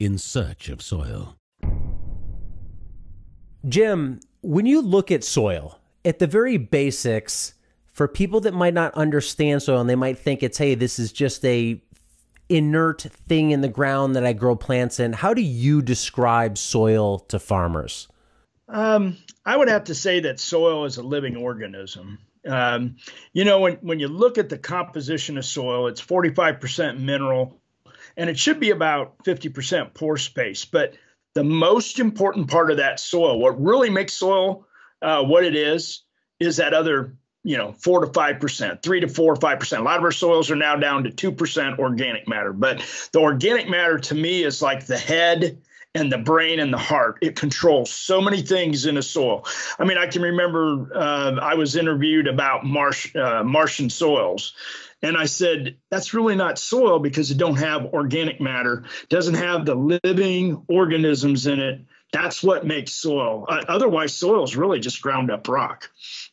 in search of soil. Jim, when you look at soil, at the very basics, for people that might not understand soil and they might think it's, hey, this is just a inert thing in the ground that I grow plants in, how do you describe soil to farmers? Um, I would have to say that soil is a living organism. Um, you know, when, when you look at the composition of soil, it's 45% mineral, and it should be about 50% pore space. But the most important part of that soil, what really makes soil uh, what it is, is that other, you know, four to five percent, three to four or five percent. A lot of our soils are now down to two percent organic matter, but the organic matter to me is like the head and the brain and the heart. It controls so many things in a soil. I mean, I can remember uh, I was interviewed about marsh, uh, Martian soils. And I said, that's really not soil because it don't have organic matter, doesn't have the living organisms in it. That's what makes soil. Uh, otherwise, soil is really just ground up rock.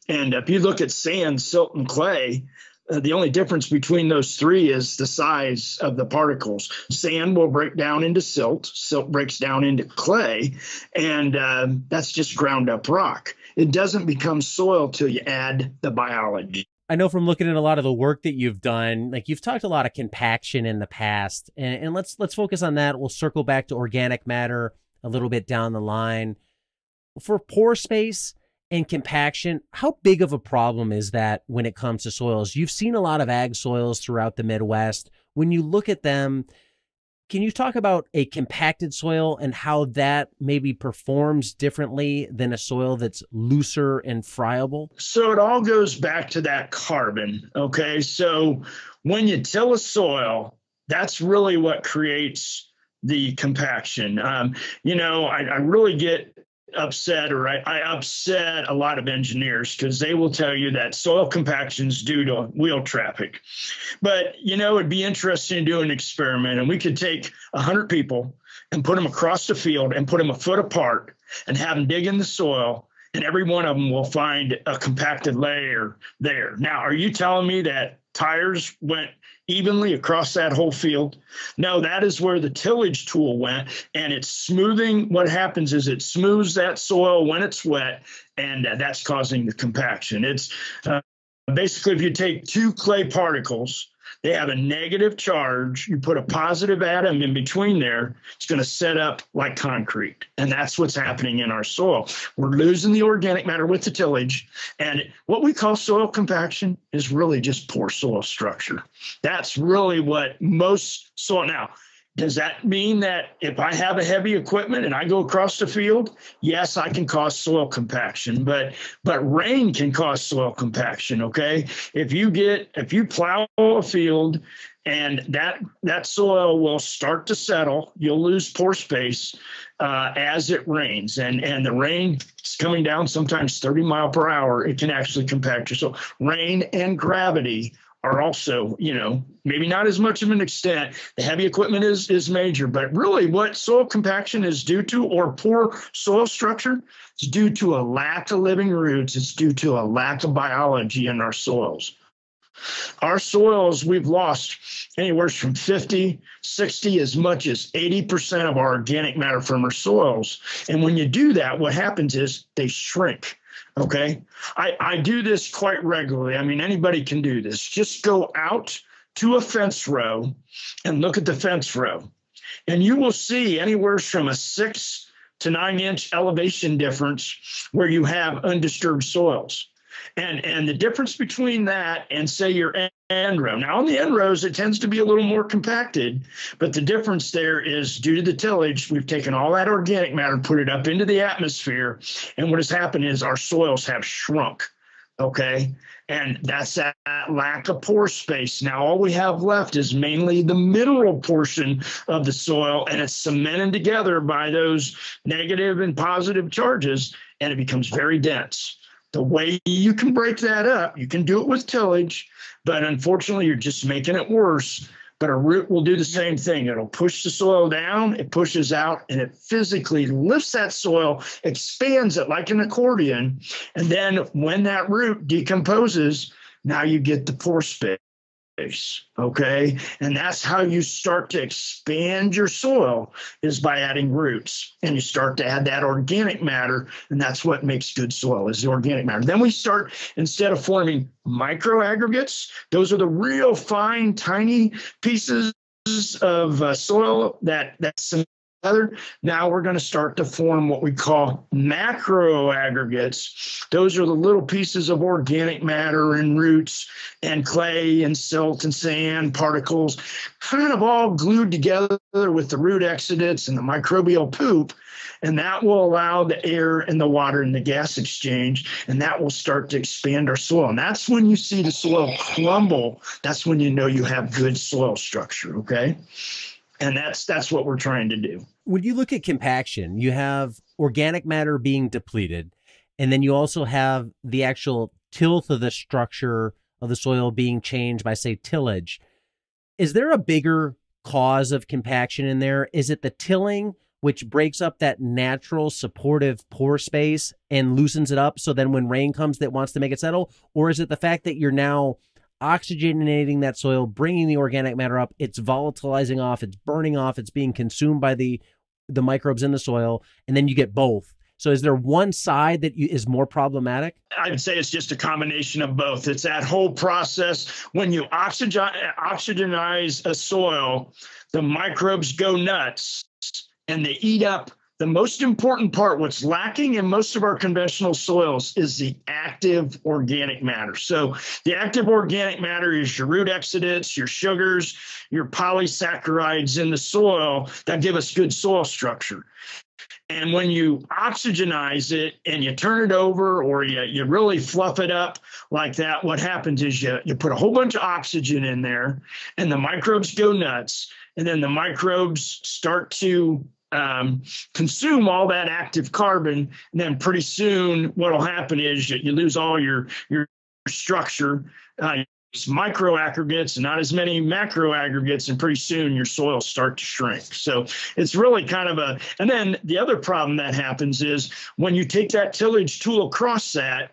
And if you look at sand, silt, and clay, uh, the only difference between those three is the size of the particles. Sand will break down into silt, silt breaks down into clay, and uh, that's just ground up rock. It doesn't become soil till you add the biology. I know from looking at a lot of the work that you've done, like you've talked a lot of compaction in the past, and, and let's let's focus on that. We'll circle back to organic matter a little bit down the line. For pore space, and compaction, how big of a problem is that when it comes to soils? You've seen a lot of ag soils throughout the Midwest. When you look at them, can you talk about a compacted soil and how that maybe performs differently than a soil that's looser and friable? So it all goes back to that carbon. Okay. So when you till a soil, that's really what creates the compaction. Um, you know, I, I really get upset or I, I, upset a lot of engineers because they will tell you that soil compaction is due to wheel traffic. But, you know, it'd be interesting to do an experiment and we could take 100 people and put them across the field and put them a foot apart and have them dig in the soil and every one of them will find a compacted layer there. Now, are you telling me that tires went evenly across that whole field. No, that is where the tillage tool went, and it's smoothing. What happens is it smooths that soil when it's wet, and uh, that's causing the compaction. It's uh, basically if you take two clay particles they have a negative charge. You put a positive atom in between there, it's going to set up like concrete. And that's what's happening in our soil. We're losing the organic matter with the tillage. And what we call soil compaction is really just poor soil structure. That's really what most soil now does that mean that if I have a heavy equipment and I go across the field, yes, I can cause soil compaction, but but rain can cause soil compaction. Okay, if you get if you plow a field and that that soil will start to settle, you'll lose pore space uh, as it rains, and and the rain is coming down sometimes 30 mile per hour. It can actually compact your soil. Rain and gravity are also, you know, maybe not as much of an extent. The heavy equipment is is major, but really what soil compaction is due to or poor soil structure is due to a lack of living roots. It's due to a lack of biology in our soils. Our soils, we've lost anywhere from 50, 60, as much as 80% of our organic matter from our soils. And when you do that, what happens is they shrink. Okay. I, I do this quite regularly. I mean, anybody can do this. Just go out to a fence row and look at the fence row, and you will see anywhere from a six to nine inch elevation difference where you have undisturbed soils. And and the difference between that and say your end row. Now on the end rows, it tends to be a little more compacted, but the difference there is due to the tillage, we've taken all that organic matter, put it up into the atmosphere, and what has happened is our soils have shrunk. Okay. And that's that lack of pore space. Now, all we have left is mainly the mineral portion of the soil, and it's cemented together by those negative and positive charges, and it becomes very dense. The way you can break that up, you can do it with tillage, but unfortunately, you're just making it worse. But a root will do the same thing. It'll push the soil down, it pushes out, and it physically lifts that soil, expands it like an accordion. And then when that root decomposes, now you get the pore space. Okay. And that's how you start to expand your soil is by adding roots. And you start to add that organic matter. And that's what makes good soil is the organic matter. Then we start, instead of forming micro aggregates, those are the real fine, tiny pieces of uh, soil that that's together. Now we're going to start to form what we call macro aggregates. Those are the little pieces of organic matter and roots and clay and silt and sand particles, kind of all glued together with the root exudates and the microbial poop. And that will allow the air and the water and the gas exchange, and that will start to expand our soil. And that's when you see the soil crumble. That's when you know you have good soil structure. Okay and that's that's what we're trying to do. When you look at compaction you have organic matter being depleted and then you also have the actual tilth of the structure of the soil being changed by say tillage. Is there a bigger cause of compaction in there? Is it the tilling which breaks up that natural supportive pore space and loosens it up so then when rain comes that wants to make it settle? Or is it the fact that you're now oxygenating that soil, bringing the organic matter up. It's volatilizing off, it's burning off, it's being consumed by the the microbes in the soil, and then you get both. So is there one side that you, is more problematic? I'd say it's just a combination of both. It's that whole process when you oxygen, oxygenize a soil, the microbes go nuts and they eat up the most important part, what's lacking in most of our conventional soils, is the active organic matter. So, the active organic matter is your root exudates, your sugars, your polysaccharides in the soil that give us good soil structure. And when you oxygenize it and you turn it over or you, you really fluff it up like that, what happens is you, you put a whole bunch of oxygen in there and the microbes go nuts. And then the microbes start to um, consume all that active carbon, and then pretty soon what will happen is you, you, lose all your your structure. Uh, micro aggregates and not as many macro aggregates and pretty soon your soils start to shrink so it's really kind of a and then the other problem that happens is when you take that tillage tool across that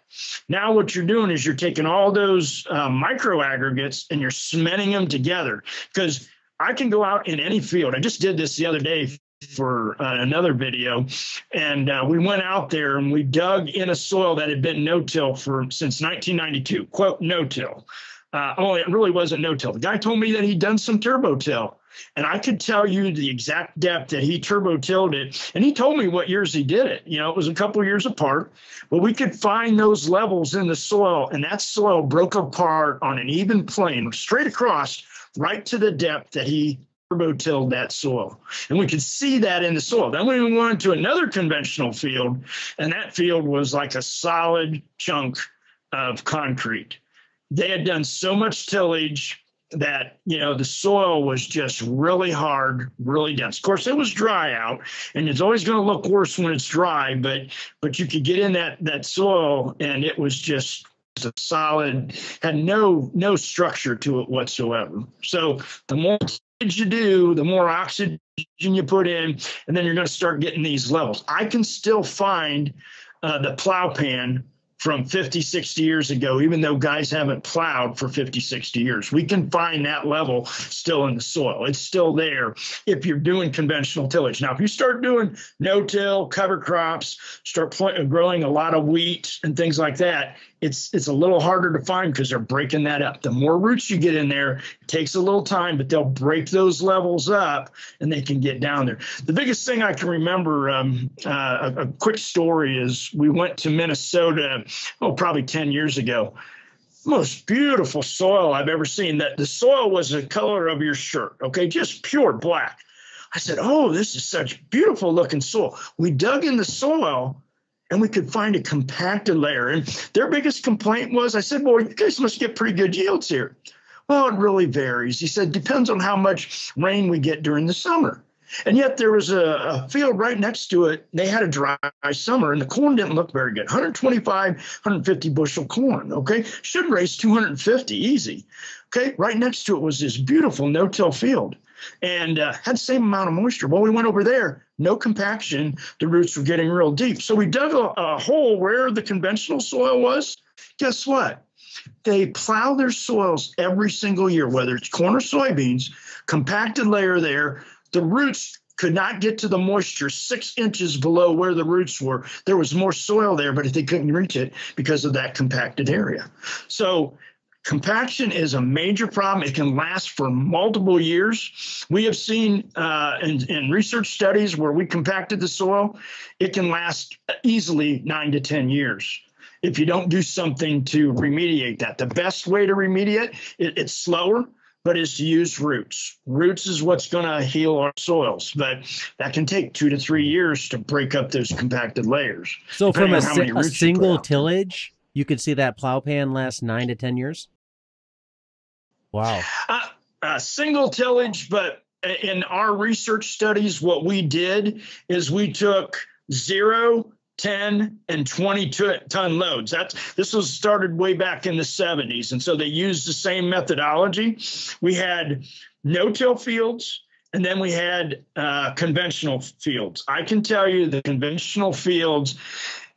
now what you're doing is you're taking all those uh, micro aggregates and you're cementing them together because I can go out in any field. I just did this the other day for uh, another video, and uh, we went out there and we dug in a soil that had been no-till for since 1992. Quote no-till. Uh, oh, it really wasn't no-till. The guy told me that he'd done some turbo-till, and I could tell you the exact depth that he turbo-tilled it. And he told me what years he did it. You know, it was a couple years apart, but we could find those levels in the soil, and that soil broke apart on an even plane, straight across, right to the depth that he turbo-tilled that soil. And we could see that in the soil. Then we went to another conventional field, and that field was like a solid chunk of concrete. They had done so much tillage that you know the soil was just really hard really dense of course it was dry out and it's always going to look worse when it's dry but but you could get in that that soil and it was just a solid had no no structure to it whatsoever so the more you do, the more oxygen you put in, and then you're going to start getting these levels. I can still find uh, the plow pan from 50, 60 years ago, even though guys haven't plowed for 50, 60 years. We can find that level still in the soil. It's still there if you're doing conventional tillage. Now, if you start doing no-till, cover crops, start growing a lot of wheat and things like that, it's it's a little harder to find because they're breaking that up. The more roots you get in there, it takes a little time, but they'll break those levels up and they can get down there. The biggest thing I can remember, um, uh, a, a quick story is we went to Minnesota, oh, probably 10 years ago most beautiful soil I've ever seen. That the soil was the color of your shirt, okay, just pure black. I said, "Oh, this is such beautiful looking soil." We dug in the soil, and we could find a compacted layer. And their biggest complaint was, I said, well, you guys must get pretty good yields here. Well, it really varies. He said, depends on how much rain we get during the summer. And yet there was a, a, field right next to it. They had a dry summer and the corn didn't look very good. 125, 150 bushel corn. Okay. Should raise 250 easy. Okay. Right next to it was this beautiful no till field and uh, had the same amount of moisture. Well, we went over there, no compaction. The roots were getting real deep. So we dug a, a hole where the conventional soil was. Guess what? they plow their soils every single year, whether it's corn or soybeans, compacted layer there. The roots could not get to the moisture six inches below where the roots were. There was more soil there, but they couldn't reach it because of that compacted area. So Compaction is a major problem. It can last for multiple years. We have seen uh, in, in, research studies where we compacted the soil, it can last easily nine to 10 years if you don't do something to remediate that. The best way to remediate it, it's slower, but is to use roots. Roots is what's going to heal our soils, but that can take two to three years to break up those compacted layers. So, from a, a single tillage, you could see that plow pan last nine to 10 years? Wow. Uh, uh, single tillage, but in our research studies, what we did is we took zero, 10 and 20 ton loads. That's this was started way back in the 70s. And so they used the same methodology. We had no-till fields, and then we had uh, conventional fields. I can tell you the conventional fields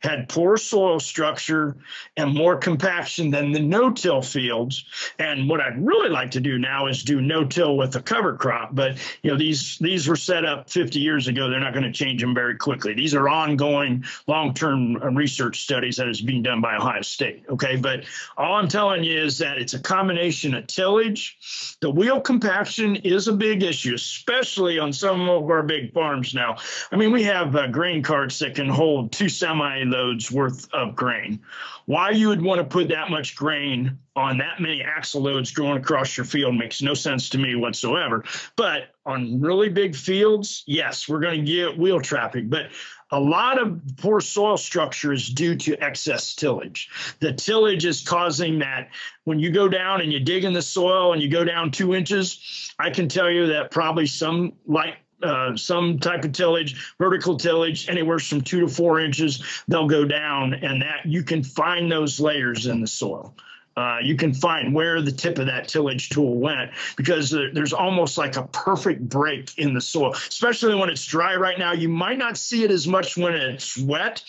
had poor soil structure and more compaction than the no-till fields. And what I'd really like to do now is do no-till with a cover crop. But you know, these these were set up 50 years ago. They're not going to change them very quickly. These are ongoing long-term research studies that is being done by Ohio State. Okay, but all I'm telling you is that it's a combination of tillage. The wheel compaction is a big issue, especially on some of our big farms now. I mean, we have uh, grain carts that can hold two semi loads worth of grain. Why you would want to put that much grain on that many axle loads going across your field makes no sense to me whatsoever. But on really big fields, yes, we're going to get wheel traffic. But a lot of poor soil structure is due to excess tillage. The tillage is causing that when you go down and you dig in the soil and you go down two inches, I can tell you that probably some light uh, some type of tillage, vertical tillage, anywhere from two to four inches, they'll go down, and that you can find those layers in the soil. Uh, you can find where the tip of that tillage tool went because there's almost like a perfect break in the soil, especially when it's dry right now. You might not see it as much when it's wet,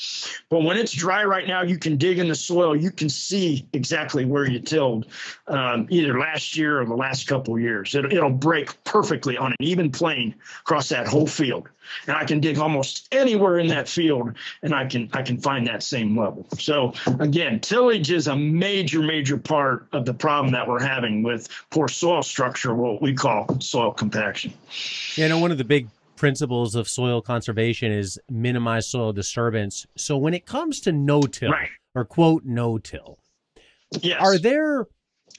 but when it's dry right now, you can dig in the soil. You can see exactly where you tilled um, either last year or the last couple years. It, it'll break perfectly on an even plane across that whole field and I can dig almost anywhere in that field and I can I can find that same level. So again, tillage is a major major part of the problem that we're having with poor soil structure, what we call soil compaction. Yeah, you know, one of the big principles of soil conservation is minimize soil disturbance. So when it comes to no-till right. or quote no-till, yes. are there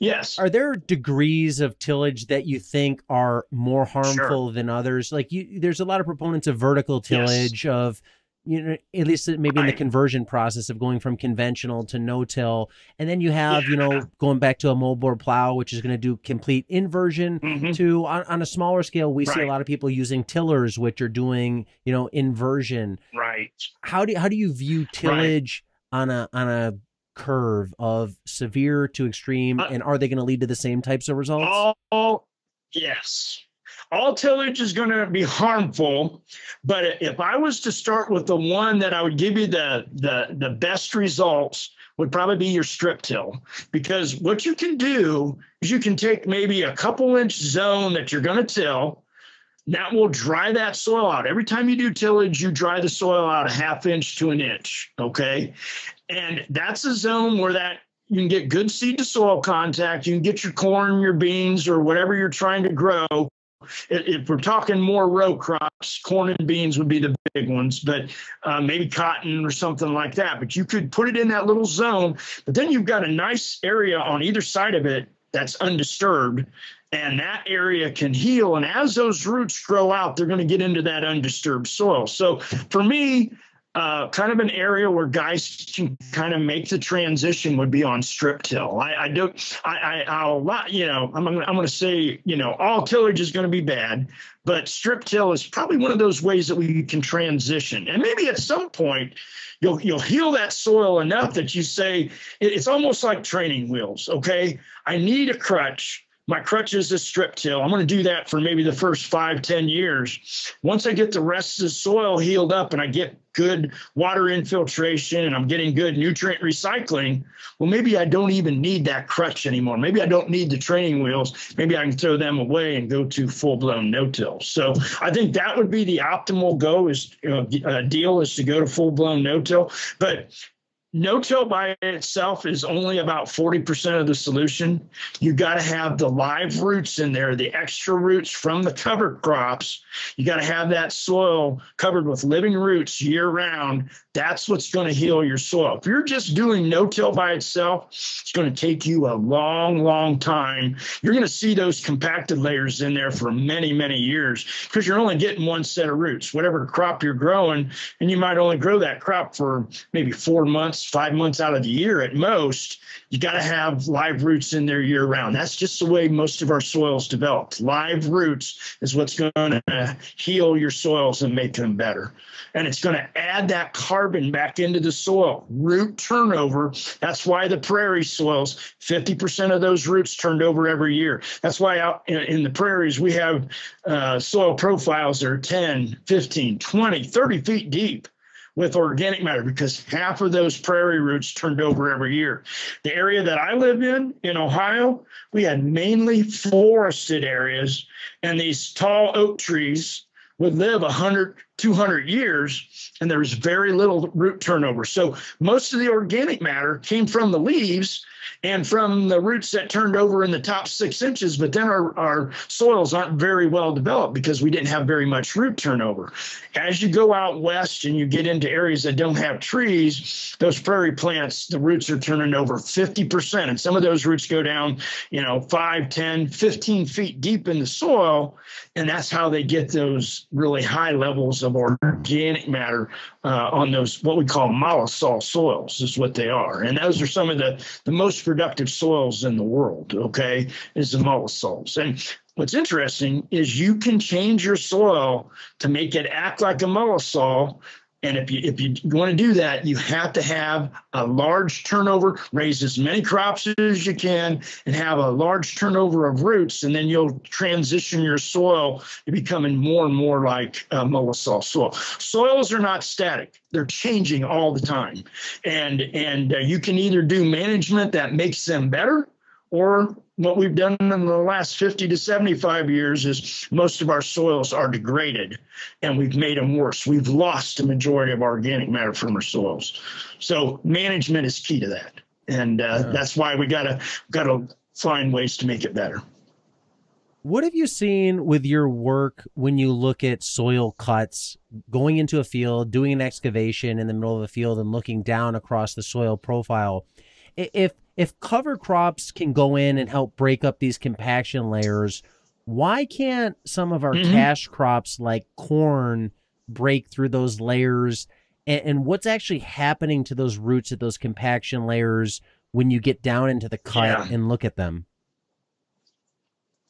Yes. Are there degrees of tillage that you think are more harmful sure. than others? Like you, there's a lot of proponents of vertical tillage yes. of, you know, at least maybe in the conversion process of going from conventional to no-till, and then you have, yeah. you know, going back to a moldboard plow, which is going to do complete inversion. Mm-hmm. To on, on, a smaller scale, we right. see a lot of people using tillers, which are doing, you know, inversion. Right. How do how do you view tillage right. on a on a curve of severe to extreme, uh, and are they going to lead to the same types of results? All yes. All tillage is going to be harmful, but if I was to start with the one that I would give you the the the best results would probably be your strip till because what you can do is you can take maybe a couple inch zone that you're going to till that will dry that soil out. Every time you do tillage, you dry the soil out a half inch to an inch. Okay. And that's a zone where that you can get good seed to soil contact. You can get your corn, your beans, or whatever you're trying to grow. If we're talking more row crops, corn and beans would be the big ones, but uh, maybe cotton or something like that. But you could put it in that little zone. But then you've got a nice area on either side of it that's undisturbed and that area can heal. And as those roots grow out, they're going to get into that undisturbed soil. So for me, uh, kind of an area where guys can kind of make the transition would be on strip till. I, I do, I, I, I'll, you know, I'm, I'm going to say, you know, all tillage is going to be bad, but strip till is probably one of those ways that we can transition. And maybe at some point, you'll you'll heal that soil enough that you say it's almost like training wheels. Okay, I need a crutch my crutch is a strip till. I'm going to do that for maybe the first five, ten years. Once I get the rest of the soil healed up and I get good water infiltration and I'm getting good nutrient recycling, well, maybe I don't even need that crutch anymore. Maybe I don't need the training wheels. Maybe I can throw them away and go to full blown no till. So I think that would be the optimal go is uh, deal is to go to full blown no till. But no-till by itself is only about 40% of the solution. You got to have the live roots in there, the extra roots from the cover crops. You got to have that soil covered with living roots year round. That's what's going to heal your soil. If you're just doing no-till by itself, it's going to take you a long, long time. You're going to see those compacted layers in there for many, many years because you're only getting one set of roots, whatever crop you're growing, and you might only grow that crop for maybe four months five months out of the year at most, you got to have live roots in there year round. That's just the way most of our soils developed. Live roots is what's going to heal your soils and make them better. And it's going to add that carbon back into the soil. Root turnover. That's why the prairie soils, 50% of those roots turned over every year. That's why out in, in the prairies, we have uh, soil profiles that are 10, 15, 20, 30 feet deep with organic matter because half of those prairie roots turned over every year. The area that I live in, in Ohio, we had mainly forested areas, and these tall oak trees would live 100, 200 years, and there was very little root turnover. So most of the organic matter came from the leaves and from the roots that turned over in the top six inches, but then our, our soils aren't very well developed because we didn't have very much root turnover. As you go out west and you get into areas that don't have trees, those prairie plants, the roots are turning over 50%. And some of those roots go down, you know, 5, 10, 15 feet deep in the soil. And that's how they get those really high levels of organic matter uh, on those, what we call mollisol soils, is what they are. And those are some of the, the most productive soils in the world, okay, is the mollisols. And what's interesting is you can change your soil to make it act like a mollisol and if you if you want to do that, you have to have a large turnover, raise as many crops as you can, and have a large turnover of roots, and then you'll transition your soil to becoming more and more like uh, mollisol soil. Soils are not static; they're changing all the time, and and uh, you can either do management that makes them better, or what we've done in the last 50 to 75 years is most of our soils are degraded and we've made them worse. We've lost a majority of organic matter from our soils. So management is key to that. And uh, yeah. that's why we gotta gotta find ways to make it better. What have you seen with your work when you look at soil cuts, going into a field, doing an excavation in the middle of a field and looking down across the soil profile? If if cover crops can go in and help break up these compaction layers, why can't some of our mm-hmm. cash crops like corn break through those layers? And, and, what's actually happening to those roots at those compaction layers when you get down into the cut yeah. and look at them?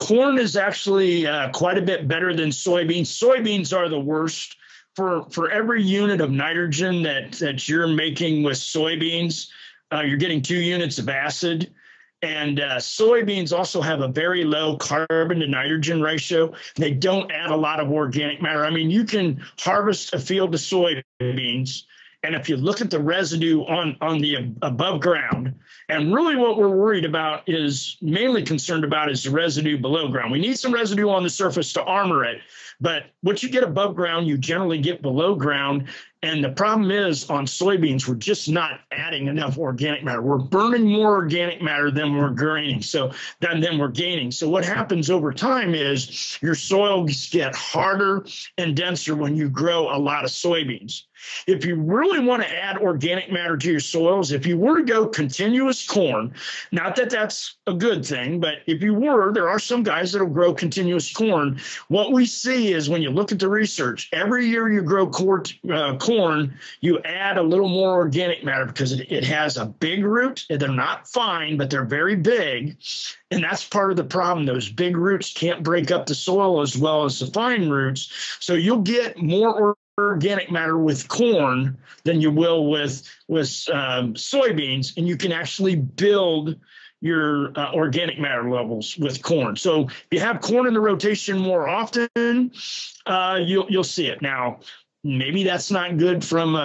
Corn is actually uh, quite a bit better than soybeans. Soybeans are the worst. For, for every unit of nitrogen that, that you're making with soybeans, uh, you're getting two units of acid. And uh, soybeans also have a very low carbon to nitrogen ratio. They don't add a lot of organic matter. I mean, you can harvest a field of soybeans, and if you look at the residue on, on the above ground, and really what we're worried about is mainly concerned about is the residue below ground. We need some residue on the surface to armor it. But what you get above ground, you generally get below ground. And the problem is on soybeans, we're just not adding enough organic matter. We're burning more organic matter than we're gaining. So than, than we're gaining. So what happens over time is your soils get harder and denser when you grow a lot of soybeans. If you really want to add organic matter to your soils, if you were to go continuous corn, not that that's a good thing, but if you were, there are some guys that will grow continuous corn. What we see is when you look at the research, every year you grow corn, uh, corn you add a little more organic matter because it, it has a big root. They're not fine, but they're very big. And that's part of the problem. Those big roots can't break up the soil as well as the fine roots. So you'll get more organic matter with corn than you will with with um, soybeans, and you can actually build your uh, organic matter levels with corn. So if you have corn in the rotation more often, uh, you'll you'll see it. Now, maybe that's not good from a,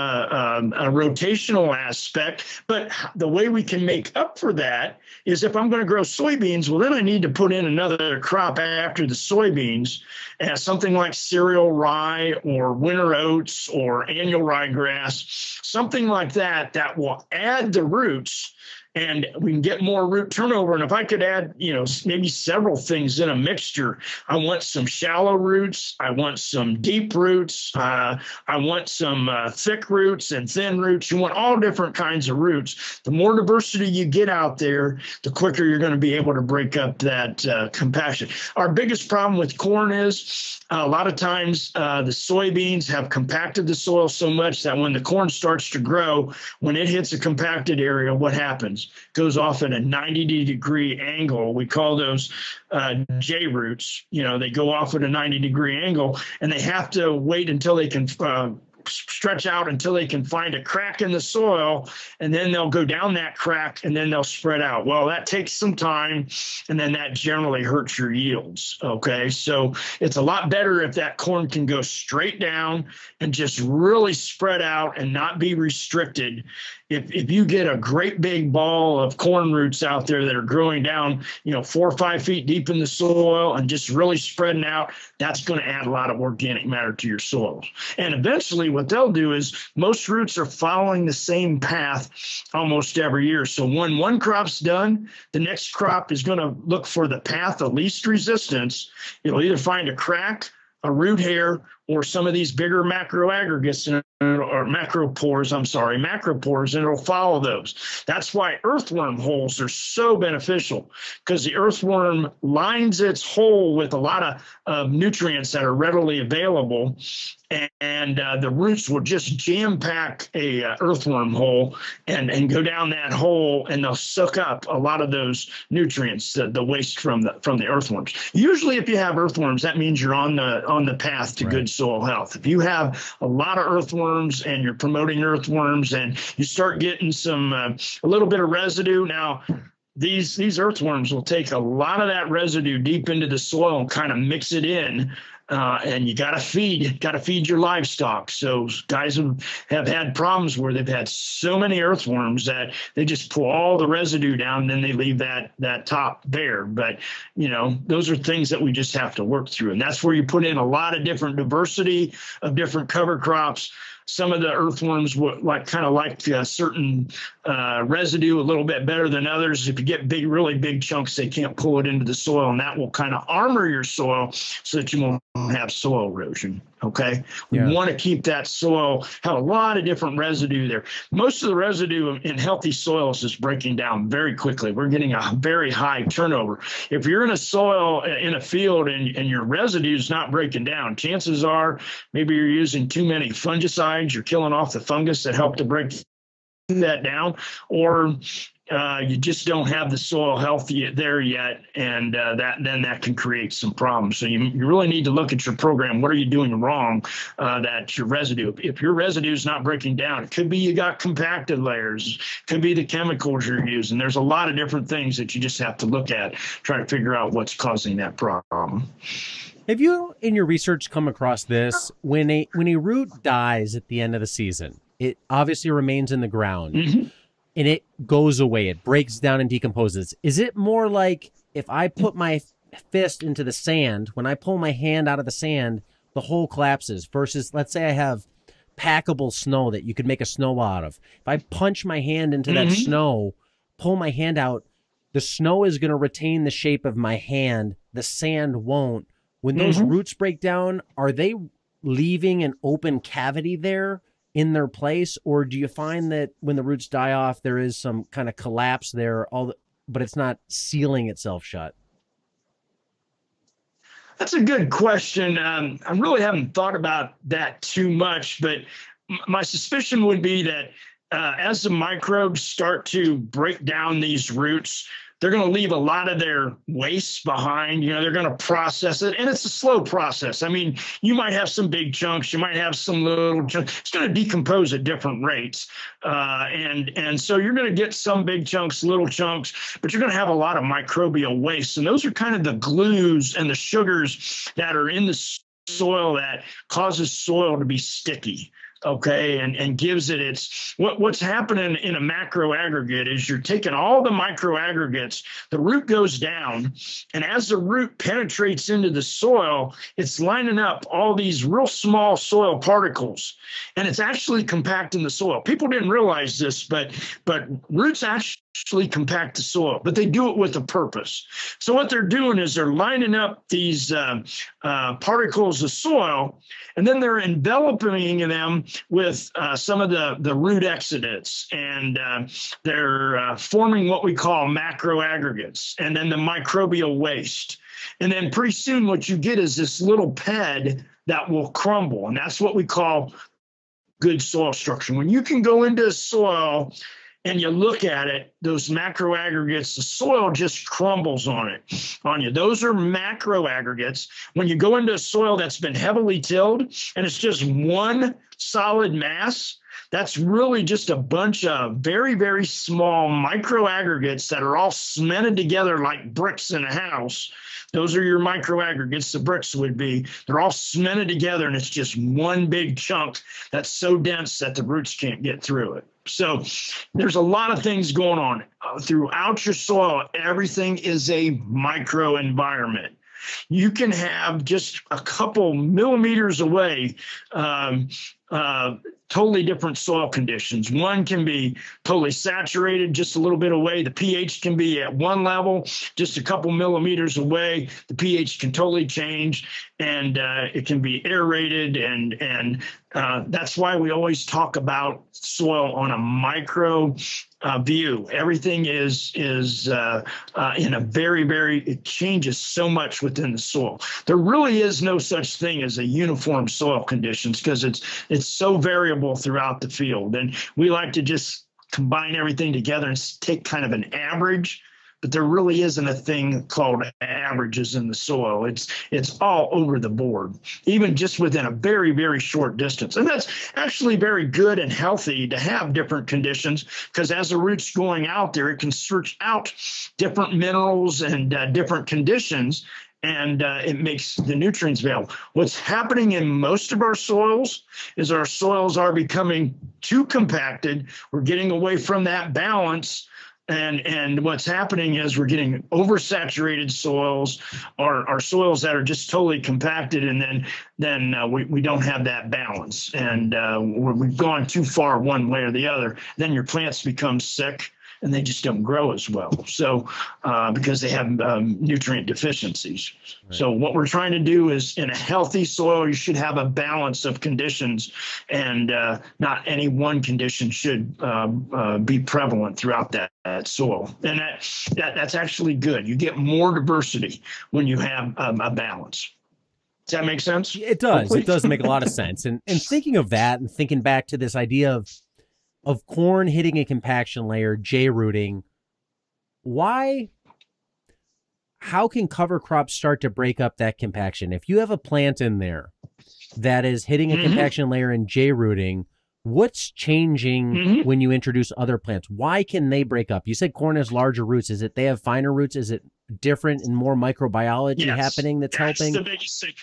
a, a, rotational aspect but the way we can make up for that is if i'm going to grow soybeans well then i need to put in another crop after the soybeans as something like cereal rye or winter oats or annual ryegrass something like that that will add the roots and we can get more root turnover. And if I could add, you know, maybe several things in a mixture, I want some shallow roots, I want some deep roots, uh, I want some uh, thick roots and thin roots. You want all different kinds of roots. The more diversity you get out there, the quicker you're going to be able to break up that uh, compaction. Our biggest problem with corn is uh, a lot of times uh, the soybeans have compacted the soil so much that when the corn starts to grow, when it hits a compacted area, what happens? Goes off at a 90 degree angle. We call those uh, J roots. You know, they go off at a 90 degree angle and they have to wait until they can uh, stretch out until they can find a crack in the soil and then they'll go down that crack and then they'll spread out well that takes some time and then that generally hurts your yields okay so it's a lot better if that corn can go straight down and just really spread out and not be restricted if if you get a great big ball of corn roots out there that are growing down, you know, four or five feet deep in the soil and just really spreading out, that's going to add a lot of organic matter to your soils. And eventually, what they'll do is most roots are following the same path almost every year. So when one crop's done, the next crop is going to look for the path of least resistance. It'll either find a crack, a root hair, or some of these bigger macro aggregates or macropores, I'm sorry, macropores, and it'll follow those. That's why earthworm holes are so beneficial because the earthworm lines its hole with a lot of uh, nutrients that are readily available, and uh, the roots will just jam pack a uh, earthworm hole and and go down that hole, and they'll suck up a lot of those nutrients, the, the waste from the from the earthworms. Usually, if you have earthworms, that means you're on the on the path to right. good soil health. If you have a lot of earthworms and you're promoting earthworms and you start getting some uh, a little bit of residue now these these earthworms will take a lot of that residue deep into the soil and kind of mix it in uh, and you got to feed, got to feed your livestock. So guys have, have had problems where they've had so many earthworms that they just pull all the residue down, and then they leave that that top bare. But you know, those are things that we just have to work through, and that's where you put in a lot of different diversity of different cover crops some of the earthworms would like kind of like certain uh, residue a little bit better than others. If you get big, really big chunks, they can't pull it into the soil, and that will kind of armor your soil so that you won't have soil erosion. Okay. We yeah. want to keep that soil, have a lot of different residue there. Most of the residue in healthy soils is breaking down very quickly. We're getting a very high turnover. If you're in a soil in a field and, and your residue is not breaking down, chances are maybe you're using too many fungicides, you're killing off the fungus that help to break that down, or uh, you just don't have the soil healthy there yet, and uh, that then that can create some problems. So you, you really need to look at your program. What are you doing wrong? Uh, that your residue. If your residue is not breaking down, it could be you got compacted layers. It could be the chemicals you're using. There's a lot of different things that you just have to look at, try to figure out what's causing that problem. Have you, in your research, come across this when a when a root dies at the end of the season? It obviously remains in the ground. Mm-hmm and it goes away. It breaks down and decomposes. Is it more like if I put my fist into the sand, when I pull my hand out of the sand, the hole collapses versus let's say I have packable snow that you could make a snowball out of. If I punch my hand into mm-hmm. that snow, pull my hand out, the snow is going to retain the shape of my hand. The sand won't. When those mm-hmm. roots break down, are they leaving an open cavity there in their place, or do you find that when the roots die off, there is some kind of collapse there, all the, but it's not sealing itself shut? That's a good question. Um, I really haven't thought about that too much, but my suspicion would be that uh, as the microbes start to break down these roots, they're going to leave a lot of their waste behind. You know, they're going to process it, and it's a slow process. I mean, you might have some big chunks, you might have some little chunks. It's going to decompose at different rates, uh, and and so you're going to get some big chunks, little chunks, but you're going to have a lot of microbial waste, and those are kind of the glues and the sugars that are in the soil that causes soil to be sticky okay and and gives it its what what's happening in a macro aggregate is you're taking all the micro aggregates the root goes down and as the root penetrates into the soil it's lining up all these real small soil particles and it's actually compacting the soil. People didn't realize this but but roots actually actually compact the soil, but they do it with a purpose. So what they're doing is they're lining up these uh, uh, particles of soil, and then they're enveloping them with uh, some of the, the root exudates, and uh, they're uh, forming what we call macro aggregates, and then the microbial waste. And then pretty soon what you get is this little ped that will crumble, and that's what we call good soil structure. When you can go into soil and you look at it, those macro aggregates, the soil just crumbles on it, on you. Those are macro aggregates. When you go into a soil that's been heavily tilled and it's just one solid mass, that's really just a bunch of very, very small micro aggregates that are all cemented together like bricks in a house. Those are your micro aggregates, the bricks would be. They're all cemented together and it's just one big chunk that's so dense that the roots can't get through it. So there's a lot of things going on uh, throughout your soil. Everything is a micro environment. You can have just a couple millimeters away um, uh, totally different soil conditions. One can be totally saturated, just a little bit away. The pH can be at one level, just a couple millimeters away. The pH can totally change, and uh, it can be aerated, and and uh, that's why we always talk about soil on a micro uh, view. Everything is is uh, uh, in a very very it changes so much within the soil. There really is no such thing as a uniform soil conditions because it's it's so variable throughout the field, and we like to just combine everything together and take kind of an average but there really isn't a thing called averages in the soil. It's it's all over the board, even just within a very very short distance, and that's actually very good and healthy to have different conditions because as the root's going out there, it can search out different minerals and uh, different conditions. And uh, it makes the nutrients available. What's happening in most of our soils is our soils are becoming too compacted. We're getting away from that balance and and what's happening is we're getting oversaturated soils our, or soils that are just totally compacted and then then uh, we, we don't have that balance and uh, we've gone too far one way or the other then your plants become sick and they just don't grow as well. So, uh, because they have um, nutrient deficiencies. Right. So, what we're trying to do is in a healthy soil, you should have a balance of conditions, and uh, not any one condition should um, uh, be prevalent throughout that, that soil. And that, that that's actually good. You get more diversity when you have um, a balance. Does that make sense? It does. Hopefully. It does make a lot of sense. And and thinking of that and thinking back to this idea of of corn hitting a compaction layer, J rooting, why? How can cover crops start to break up that compaction? If you have a plant in there that is hitting a mm-hmm. compaction layer and J rooting, what's changing mm-hmm. when you introduce other plants? Why can they break up? You said corn has larger roots. Is it they have finer roots? Is it different and more microbiology yes. happening that's, that's helping? The biggest thing.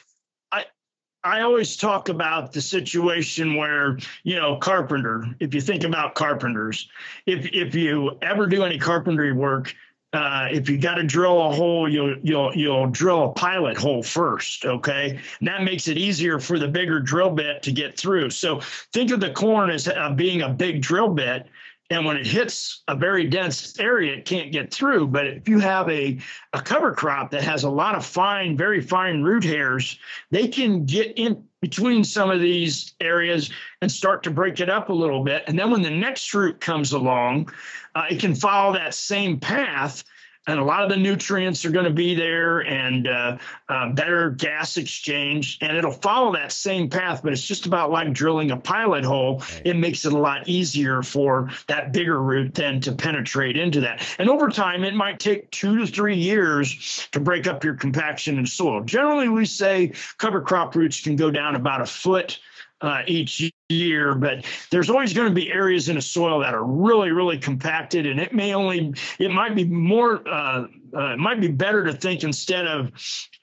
I always talk about the situation where, you know, carpenter, if you think about carpenters, if if you ever do any carpentry work, uh, if you got to drill a hole, you'll you'll you'll drill a pilot hole first, okay? And that makes it easier for the bigger drill bit to get through. So think of the corn as uh, being a big drill bit, and when it hits a very dense area, it can't get through. But if you have a, a cover crop that has a lot of fine, very fine root hairs, they can get in between some of these areas and start to break it up a little bit. And then when the next root comes along, uh, it can follow that same path and a lot of the nutrients are going to be there and uh, uh, better gas exchange and it'll follow that same path but it's just about like drilling a pilot hole. Right. it makes it a lot easier for that bigger root then to penetrate into that. And over time it might take two to three years to break up your compaction in soil. Generally we say cover crop roots can go down about a foot uh, each year, but there's always going to be areas in a soil that are really, really compacted, and it may only, it might be more, uh, uh, it might be better to think instead of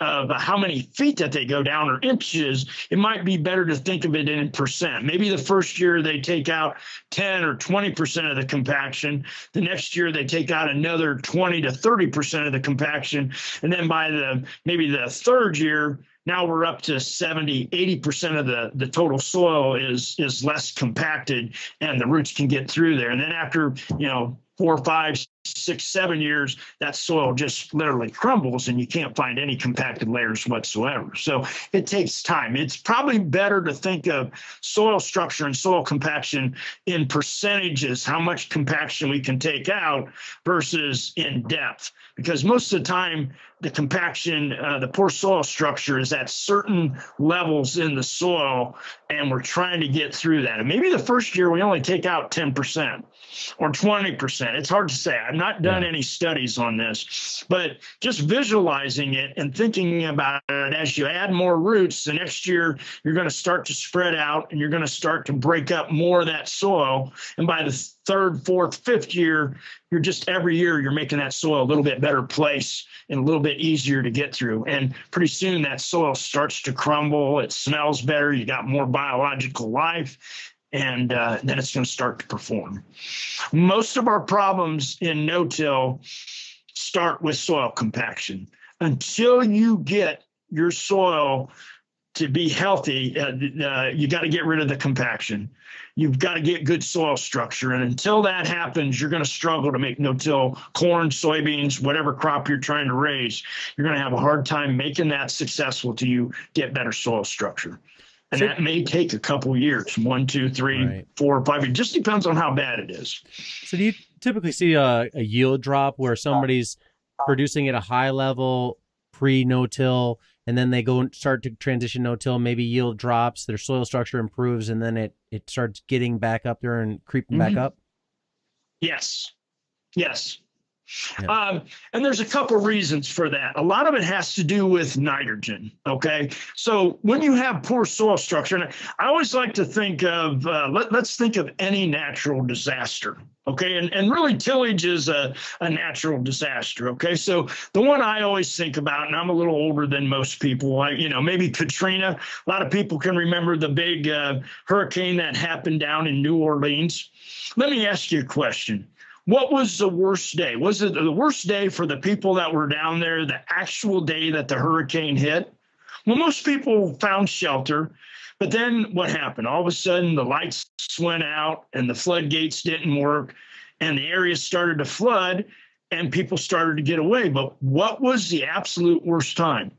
of how many feet that they go down or inches, it might be better to think of it in percent. Maybe the first year they take out 10 or 20 percent of the compaction. The next year they take out another 20 to 30 percent of the compaction, and then by the maybe the third year now we're up to 70 80% of the, the total soil is is less compacted and the roots can get through there. And then after you know four five six seven years that soil just literally crumbles and you can't find any compacted layers whatsoever. So it takes time. It's probably better to think of soil structure and soil compaction in percentages how much compaction we can take out versus in depth. Because most of the time the compaction, uh, the poor soil structure is at certain levels in the soil, and we're trying to get through that. And maybe the first year we only take out 10% or 20%. It's hard to say. I've not done any studies on this, but just visualizing it and thinking about it as you add more roots, the next year you're going to start to spread out and you're going to start to break up more of that soil. And by the third, fourth, fifth year, you're just every year you're making that soil a little bit better place and a little bit easier to get through. And pretty soon that soil starts to crumble. It smells better. You got more biological life. And uh, then it's going to start to perform. Most of our problems in no till start with soil compaction. Until you get your soil to be healthy, uh, uh, you got to get rid of the compaction. You've got to get good soil structure. And until that happens, you're going to struggle to make no till corn, soybeans, whatever crop you're trying to raise. You're going to have a hard time making that successful till you get better soil structure. And so, that may take a couple years one, two, three, right. four, five. It just depends on how bad it is. So, do you typically see a, a yield drop where somebody's producing at a high level pre no till? And then they go and start to transition no-till. Maybe yield drops, their soil structure improves, and then it it starts getting back up there and creeping mm-hmm. back up. Yes, yes. Yeah. Um, and there's a couple reasons for that. A lot of it has to do with nitrogen. Okay. So when you have poor soil structure, and I always like to think of, uh, let, us think of any natural disaster. Okay. And, and really, tillage is a, a natural disaster. Okay. So the one I always think about, and I'm a little older than most people, I, you know, maybe Katrina. A lot of people can remember the big uh, hurricane that happened down in New Orleans. Let me ask you a question what was the worst day? Was it the worst day for the people that were down there, the actual day that the hurricane hit? Well, most people found shelter. But then what happened? All of a sudden, the lights went out and the floodgates didn't work, and the area started to flood, and people started to get away. But what was the absolute worst time?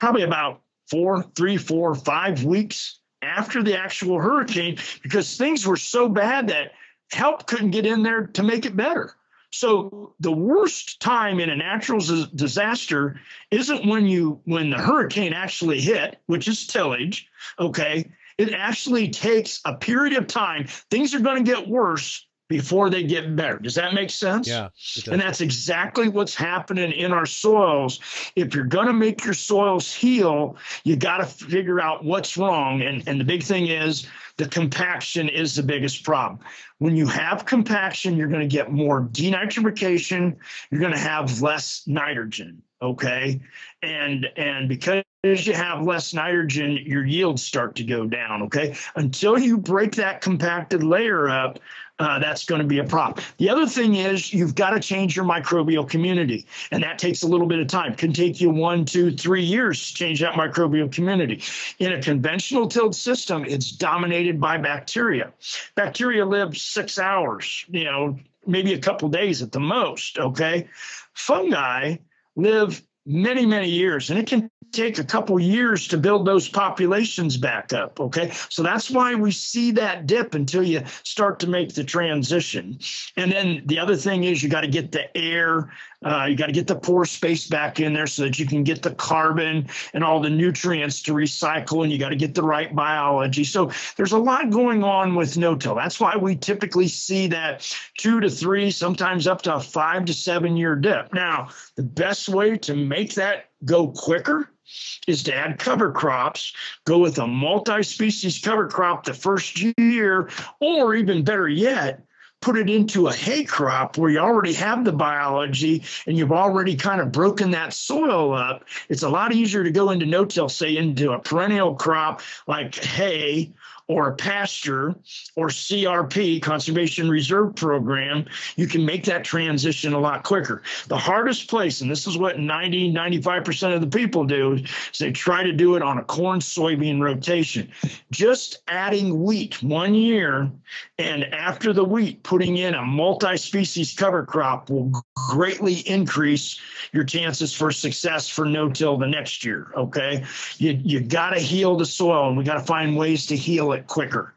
Probably about four, three, four, five weeks after the actual hurricane, because things were so bad that help couldn't get in there to make it better. So the worst time in a natural disaster isn't when you when the hurricane actually hit, which is tillage, okay? It actually takes a period of time. Things are going to get worse before they get better. Does that make sense? Yeah. And that's exactly what's happening in our soils. If you're going to make your soils heal, you got to figure out what's wrong. And, and the big thing is the compaction is the biggest problem. When you have compaction, you're going to get more denitrification, you're going to have less nitrogen, okay? And and because you have less nitrogen, your yields start to go down, okay? Until you break that compacted layer up, uh, that's going to be a problem. The other thing is you've got to change your microbial community, and that takes a little bit of time. It can take you one, two, three years to change that microbial community. In a conventional tilled system, it's dominated by bacteria. Bacteria live six hours, you know, maybe a couple days at the most. Okay, fungi live many, many years, and it can take a couple years to build those populations back up. Okay. So that's why we see that dip until you start to make the transition. And then the other thing is you got to get the air uh, you got to get the pore space back in there so that you can get the carbon and all the nutrients to recycle, and you got to get the right biology. So there's a lot going on with no-till. That's why we typically see that two to three, sometimes up to a five to seven year dip. Now, the best way to make that go quicker is to add cover crops, go with a multi species cover crop the first year, or even better yet, put it into a hay crop where you already have the biology and you've already kind of broken that soil up, it's a lot easier to go into no-till, say into a perennial crop like hay or a pasture or CRP, Conservation Reserve Program, you can make that transition a lot quicker. The hardest place, and this is what 90, 95% of the people do, is they try to do it on a corn soybean rotation. Just adding wheat one year and after the wheat, putting in a multi species cover crop will greatly increase your chances for success for no till the next year. Okay. You, you got to heal the soil and we got to find ways to heal it it quicker.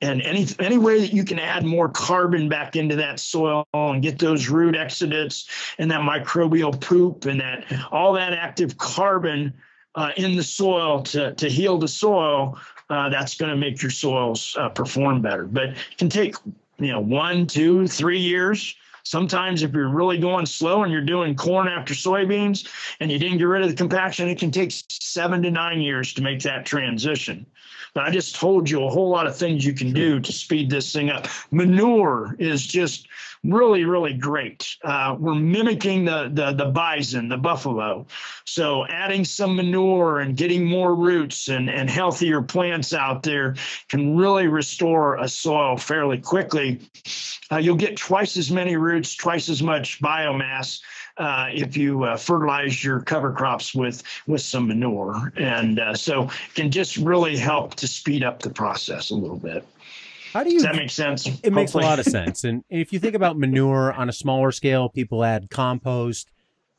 And any any way that you can add more carbon back into that soil and get those root exudates and that microbial poop and that all that active carbon uh, in the soil to to heal the soil, uh, that's going to make your soils uh, perform better. But it can take you know one, two, three years. Sometimes, if you're really going slow and you're doing corn after soybeans and you didn't get rid of the compaction, it can take seven to nine years to make that transition. I just told you a whole lot of things you can do to speed this thing up. Manure is just really, really great. Uh, we're mimicking the, the the bison, the buffalo. So adding some manure and getting more roots and, and healthier plants out there can really restore a soil fairly quickly. Uh, you'll get twice as many roots, twice as much biomass uh, if you uh, fertilize your cover crops with with some manure, and uh, so it can just really help to speed up the process a little bit. How do you? Does that make sense? It Hopefully. makes a lot of sense. And if you think about manure on a smaller scale, people add compost.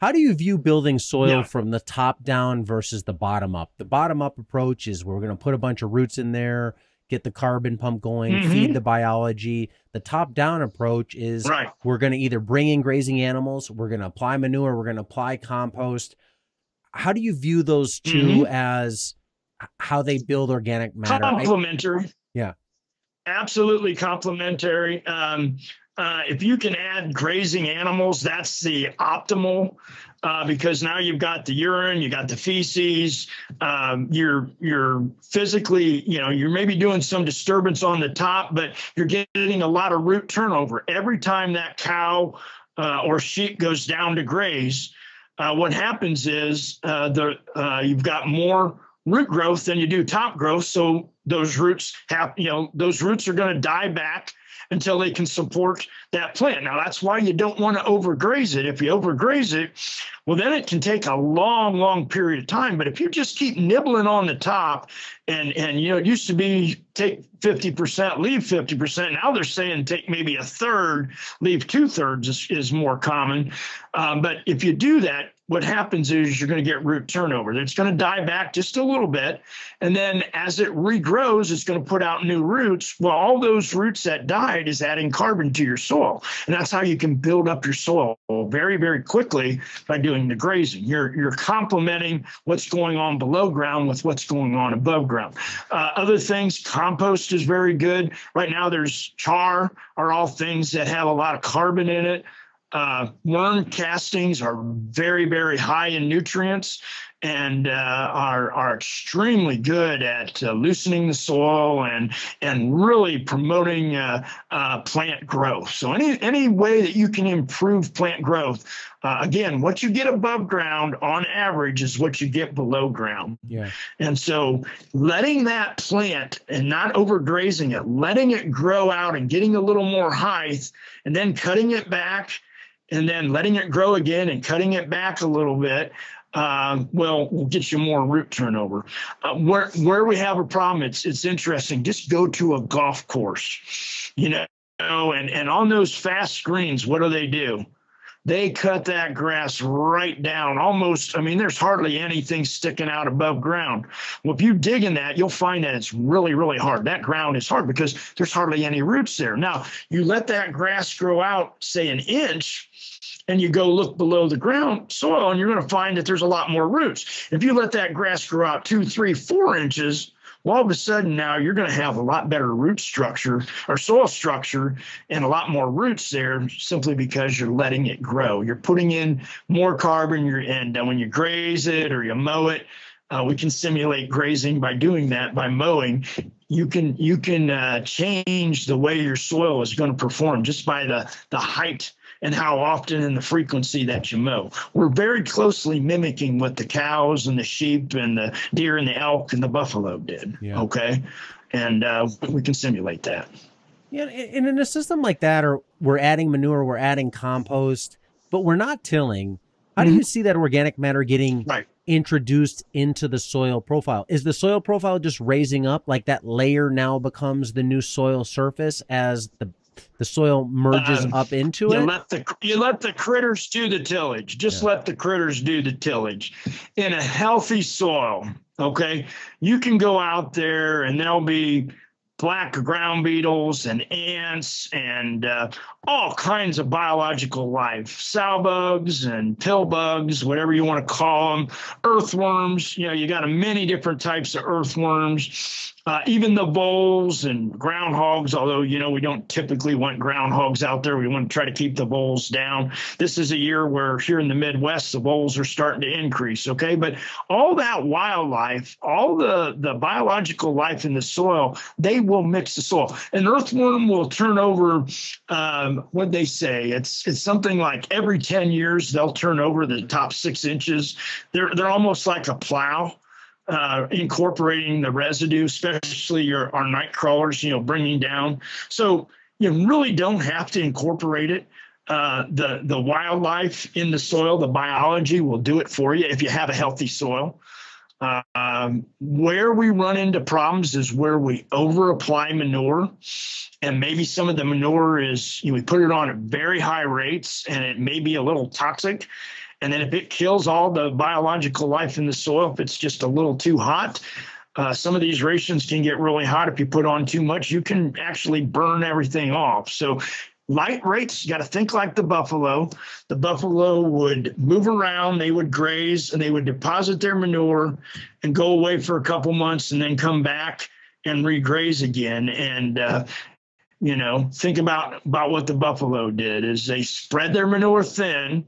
How do you view building soil yeah. from the top down versus the bottom up? The bottom up approach is we're going to put a bunch of roots in there get the carbon pump going, mm-hmm. feed the biology. The top down approach is right. we're going to either bring in grazing animals, we're going to apply manure, we're going to apply compost. How do you view those 2 mm-hmm. as how they build organic matter? Complementary. yeah. Absolutely complementary. Um, uh, if you can add grazing animals, that's the optimal uh, because now you've got the urine, you got the feces, um, you're you're physically, you know, you're maybe doing some disturbance on the top, but you're getting a lot of root turnover every time that cow uh, or sheep goes down to graze. Uh, what happens is uh, the you've got more root growth than you do top growth, so those roots have, you know, those roots are going to die back until they can support that plant. Now, that's why you don't want to overgraze it. If you overgraze it, well, then it can take a long, long period of time. But if you just keep nibbling on the top, and and you know, it used to be take 50%, leave 50%. Now they're saying take maybe a third, leave two thirds is, is more common. Um, but if you do that, what happens is you're going to get root turnover. It's going to die back just a little bit. And then as it regrows, it's going to put out new roots. Well, all those roots that died is adding carbon to your soil. And that's how you can build up your soil very, very quickly by doing the grazing. You're, you're complementing what's going on below ground with what's going on above ground. Uh, other things, compost is very good. Right now, there's char, are all things that have a lot of carbon in it. Uh, worm castings are very, very high in nutrients and uh, are are extremely good at uh, loosening the soil and and really promoting uh, uh plant growth. So any any way that you can improve plant growth, uh, again, what you get above ground on average is what you get below ground. Yeah. And so letting that plant and not overgrazing it, letting it grow out and getting a little more height, and then cutting it back and then letting it grow again and cutting it back a little bit uh, will will get you more root turnover. Uh, where where we have a problem, it's it's interesting. Just go to a golf course, you know, and and on those fast screens, what do they do? they cut that grass right down almost. I mean, there's hardly anything sticking out above ground. Well, if you dig in that, you'll find that it's really, really hard. That ground is hard because there's hardly any roots there. Now, you let that grass grow out, say an inch, and you go look below the ground soil, and you're going to find that there's a lot more roots. If you let that grass grow out two, three, four inches, well, all of a sudden now you're going to have a lot better root structure or soil structure and a lot more roots there simply because you're letting it grow. You're putting in more carbon. You're, and when you graze it or you mow it, uh, we can simulate grazing by doing that by mowing. You can you can uh, change the way your soil is going to perform just by the the height and how often and the frequency that you mow. We're very closely mimicking what the cows and the sheep and the deer and the elk and the buffalo did. Yeah. Okay. And uh, we can simulate that. Yeah. And in a system like that, or we're adding manure, we're adding compost, but we're not tilling. How mm-hmm. do you see that organic matter getting right. introduced into the soil profile? Is the soil profile just raising up like that layer now becomes the new soil surface as the the soil merges uh, up into you it. Let the you let the critters do the tillage. Just yeah. let the critters do the tillage in a healthy soil. Okay, you can go out there and there'll be black ground beetles and ants and uh, all kinds of biological life, sow bugs and pill bugs, whatever you want to call them, earthworms. You know, you got a many different types of earthworms. Uh, even the voles and groundhogs, although, you know, we don't typically want groundhogs out there. We want to try to keep the voles down. This is a year where here in the Midwest, the voles are starting to increase. Okay. But all that wildlife, all the, the biological life in the soil, they will mix the soil. An earthworm will turn over, um, what they say, it's, it's something like every 10 years, they'll turn over the top six inches. They're, they're almost like a plow uh, incorporating the residue, especially your our night crawlers, you know, bringing down. So you really don't have to incorporate it. Uh, the the wildlife in the soil, the biology will do it for you if you have a healthy soil. Uh, um, where we run into problems is where we over apply manure, and maybe some of the manure is you know, we put it on at very high rates, and it may be a little toxic and then if it kills all the biological life in the soil, if it's just a little too hot, uh, some of these rations can get really hot. If you put on too much, you can actually burn everything off. So light rates, you got to think like the buffalo. The buffalo would move around, they would graze, and they would deposit their manure and go away for a couple months and then come back and regraze again. And uh, you know, think about about what the buffalo did is they spread their manure thin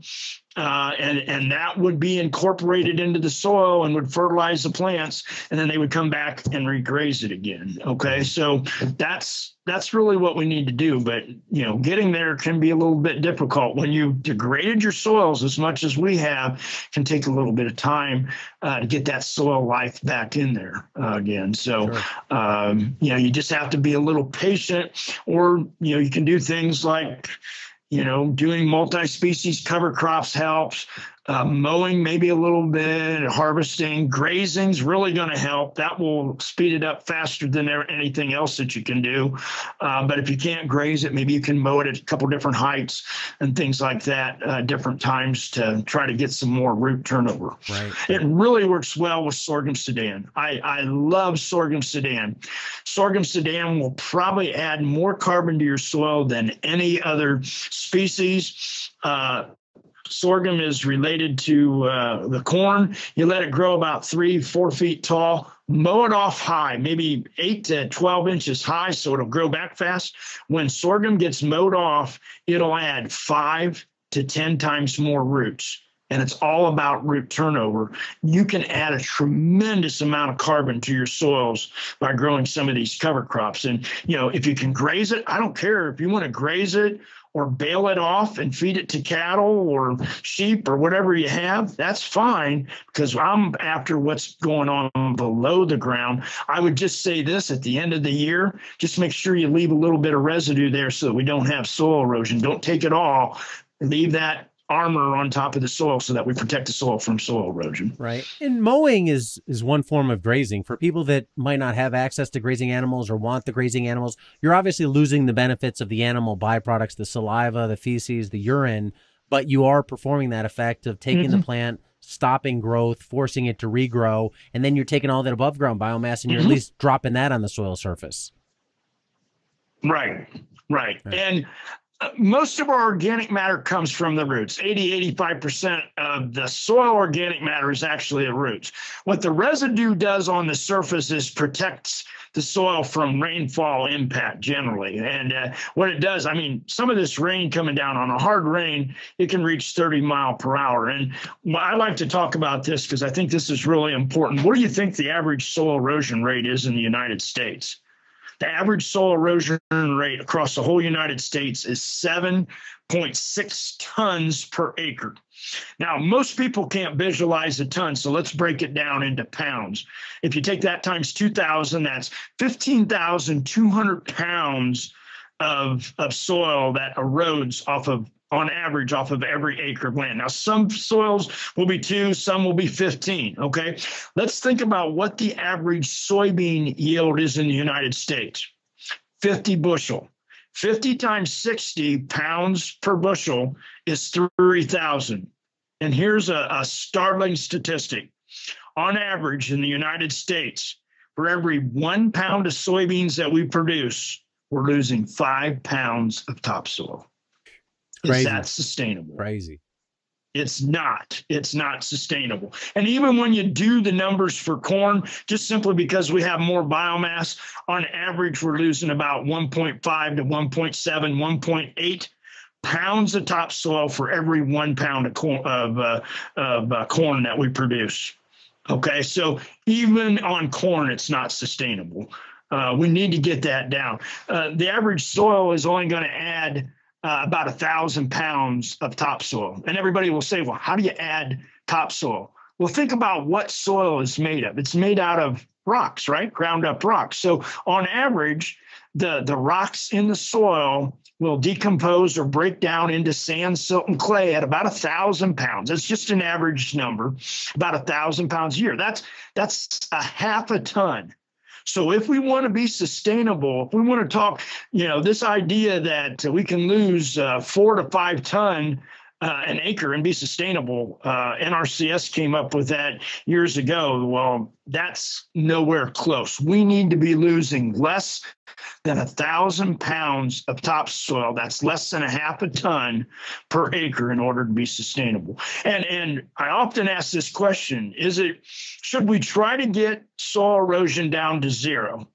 uh, and and that would be incorporated into the soil and would fertilize the plants, and then they would come back and regraze it again. Okay, so that's that's really what we need to do. But you know, getting there can be a little bit difficult when you degraded your soils as much as we have. Can take a little bit of time uh, to get that soil life back in there uh, again. So sure. um, you know, you just have to be a little patient, or you know, you can do things like you know, doing multi-species cover crops helps uh, mowing maybe a little bit, harvesting, grazing's really going to help. That will speed it up faster than anything else that you can do. Uh, but if you can't graze it, maybe you can mow it at a couple different heights and things like that, uh, different times to try to get some more root turnover. Right. It really works well with sorghum sudan. I, I love sorghum sudan. Sorghum sudan will probably add more carbon to your soil than any other species. Uh, sorghum is related to uh, the corn. You let it grow about three, four feet tall. Mow it off high, maybe eight to 12 inches high, so it'll grow back fast. When sorghum gets mowed off, it'll add five to 10 times more roots. And it's all about root turnover. You can add a tremendous amount of carbon to your soils by growing some of these cover crops. And, you know, if you can graze it, I don't care if you want to graze it or bale it off and feed it to cattle or sheep or whatever you have, that's fine because I'm after what's going on below the ground. I would just say this at the end of the year, just make sure you leave a little bit of residue there so that we don't have soil erosion. Don't take it all. Leave that armor on top of the soil so that we protect the soil from soil erosion. Right. And mowing is is one form of grazing. For people that might not have access to grazing animals or want the grazing animals, you're obviously losing the benefits of the animal byproducts, the saliva, the feces, the urine. but you are performing that effect of taking mm-hmm. the plant, stopping growth, forcing it to regrow, and then you're taking all that above ground biomass and you're mm-hmm. at least dropping that on the soil surface. Right, right. right. And most of our organic matter comes from the roots. 80, 85% of the soil organic matter is actually the roots. What the residue does on the surface is protects the soil from rainfall impact generally. And uh, what it does, I mean, some of this rain coming down on a hard rain, it can reach 30 mile per hour. And I like to talk about this because I think this is really important. What do you think the average soil erosion rate is in the United States? The average soil erosion rate across the whole United States is 7.6 tons per acre. Now, most people can't visualize a ton, so let's break it down into pounds. If you take that times 2,000, that's 15,200 pounds of, of soil that erodes off of on average off of every acre of land. Now, some soils will be two, some will be 15. Okay. Let's think about what the average soybean yield is in the United States 50 bushel. 50 times 60 pounds per bushel is 3,000. And here's a, a startling statistic. On average, in the United States, for every one pound of soybeans that we produce, we're losing five pounds of topsoil. Crazy. Is that sustainable? Crazy. It's not. It's not sustainable. And even when you do the numbers for corn, just simply because we have more biomass, on average, we're losing about 1.5 to 1.7, 1.8 pounds of topsoil for every one pound of corn, of, uh, of uh, corn that we produce. Okay, so even on corn, it's not sustainable. Uh, we need to get that down. Uh, the average soil is only going to add uh, about a thousand pounds of topsoil. And everybody will say, well, how do you add topsoil? Well, think about what soil is made of. It's made out of rocks, right? Ground up rocks. So on average, the, the rocks in the soil will decompose or break down into sand, silt, and clay at about a thousand pounds. That's just an average number, about a thousand pounds a year. That's that's a half a ton so if we want to be sustainable, if we want to talk, you know, this idea that we can lose uh, four to five ton uh, an acre and be sustainable. Uh, NRCS came up with that years ago. Well, that's nowhere close. We need to be losing less than a thousand pounds of topsoil. That's less than a half a ton per acre in order to be sustainable. And and I often ask this question: Is it should we try to get soil erosion down to zero?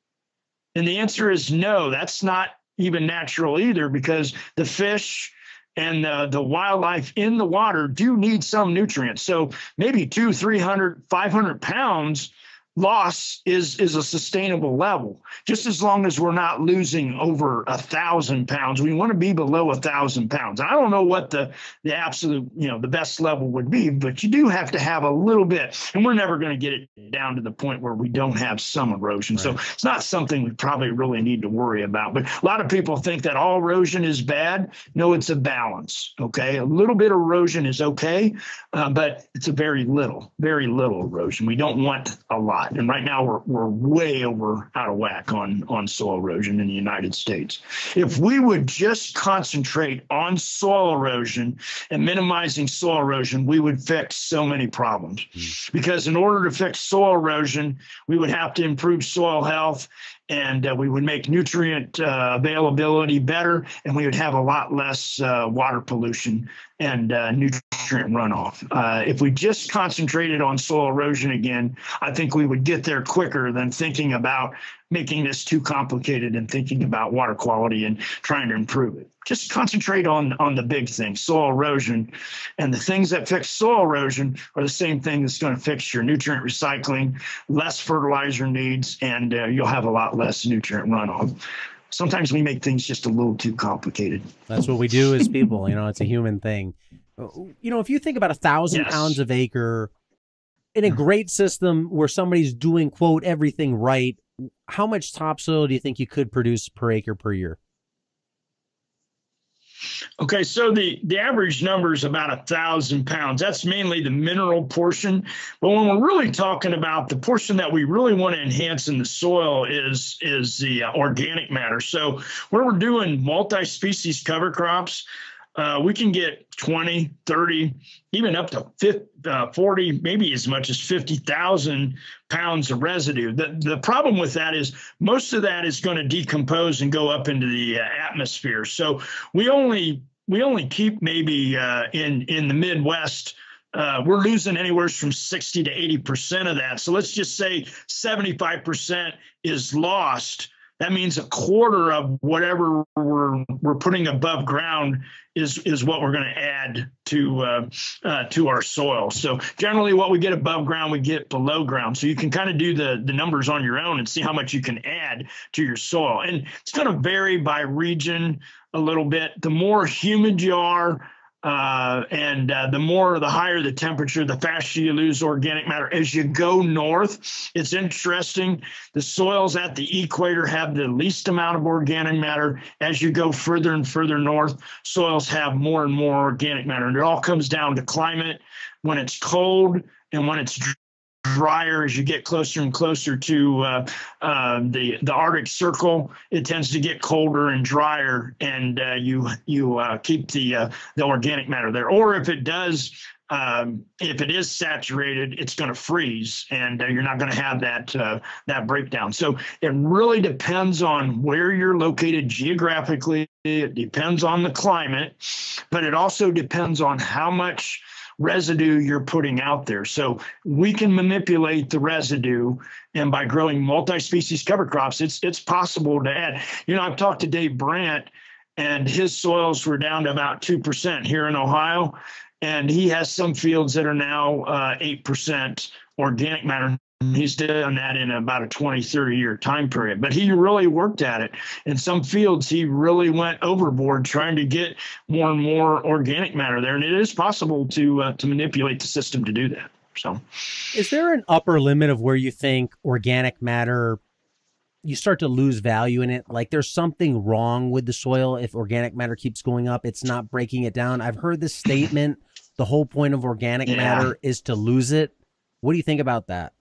And the answer is no. That's not even natural either because the fish and uh, the wildlife in the water do need some nutrients. So maybe two, 300, 500 pounds loss is is a sustainable level. Just as long as we're not losing over a thousand pounds we want to be below a thousand pounds. I don't know what the the absolute you know the best level would be but you do have to have a little bit and we're never going to get it down to the point where we don't have some erosion. Right. so it's not something we probably really need to worry about but a lot of people think that all erosion is bad. No it's a balance okay? A little bit of erosion is okay uh, but it's a very little very little erosion. We don't want a lot and right now we're, we're way over out of whack on, on soil erosion in the United States. If we would just concentrate on soil erosion and minimizing soil erosion, we would fix so many problems. Mm. Because in order to fix soil erosion, we would have to improve soil health and uh, we would make nutrient uh, availability better, and we would have a lot less uh, water pollution and uh, nutrient runoff. Uh, if we just concentrated on soil erosion again, I think we would get there quicker than thinking about making this too complicated and thinking about water quality and trying to improve it. Just concentrate on on the big things, soil erosion, and the things that fix soil erosion are the same thing that's going to fix your nutrient recycling, less fertilizer needs, and uh, you'll have a lot less nutrient runoff. Sometimes we make things just a little too complicated. That's what we do as people. you know, it's a human thing. You know, if you think about a thousand yes. pounds of acre in a great system where somebody's doing quote everything right how much topsoil do you think you could produce per acre per year? Okay, so the, the average number is about a thousand pounds. That's mainly the mineral portion. But when we're really talking about the portion that we really want to enhance in the soil is, is the uh, organic matter. So when we're doing multi-species cover crops, uh, we can get 20, 30, even up to 50, uh, 40, maybe as much as 50,000 pounds of residue. The, the problem with that is most of that is going to decompose and go up into the uh, atmosphere. So we only we only keep maybe uh, in in the Midwest. Uh, we're losing anywhere from 60 to 80 percent of that. So let's just say 75 percent is lost that means a quarter of whatever we're we're putting above ground is is what we're going to add to uh, uh, to our soil. So generally, what we get above ground, we get below ground. So you can kind of do the the numbers on your own and see how much you can add to your soil. And it's going to vary by region a little bit. The more humid you are, uh, and uh, the more, the higher the temperature, the faster you lose organic matter. As you go north, it's interesting. The soils at the equator have the least amount of organic matter. As you go further and further north, soils have more and more organic matter. And it all comes down to climate. When it's cold and when it's drier as you get closer and closer to uh, uh, the the Arctic Circle. It tends to get colder and drier, and uh, you you uh, keep the uh, the organic matter there. Or if it does. Um, if it is saturated, it's going to freeze, and uh, you're not going to have that that breakdown. So it really depends on where you're located geographically. It depends on the climate, but it also depends on how much residue you're putting out there. So we can manipulate the residue, and by growing multi-species cover crops, it's it's possible to add. You know, I've talked to Dave Brandt, and his soils were down to about two percent here in Ohio, and he has some fields that are now uh, eight uh, percent organic matter He's done that in about a 20, 30 year time period, but he really worked at it. In some fields, he really went overboard trying to get more and more organic matter there. And it is possible to, uh, to manipulate the system to do that. So, is there an upper limit of where you think organic matter you start to lose value in it? Like there's something wrong with the soil if organic matter keeps going up, it's not breaking it down. I've heard this statement the whole point of organic yeah. matter is to lose it. What do you think about that?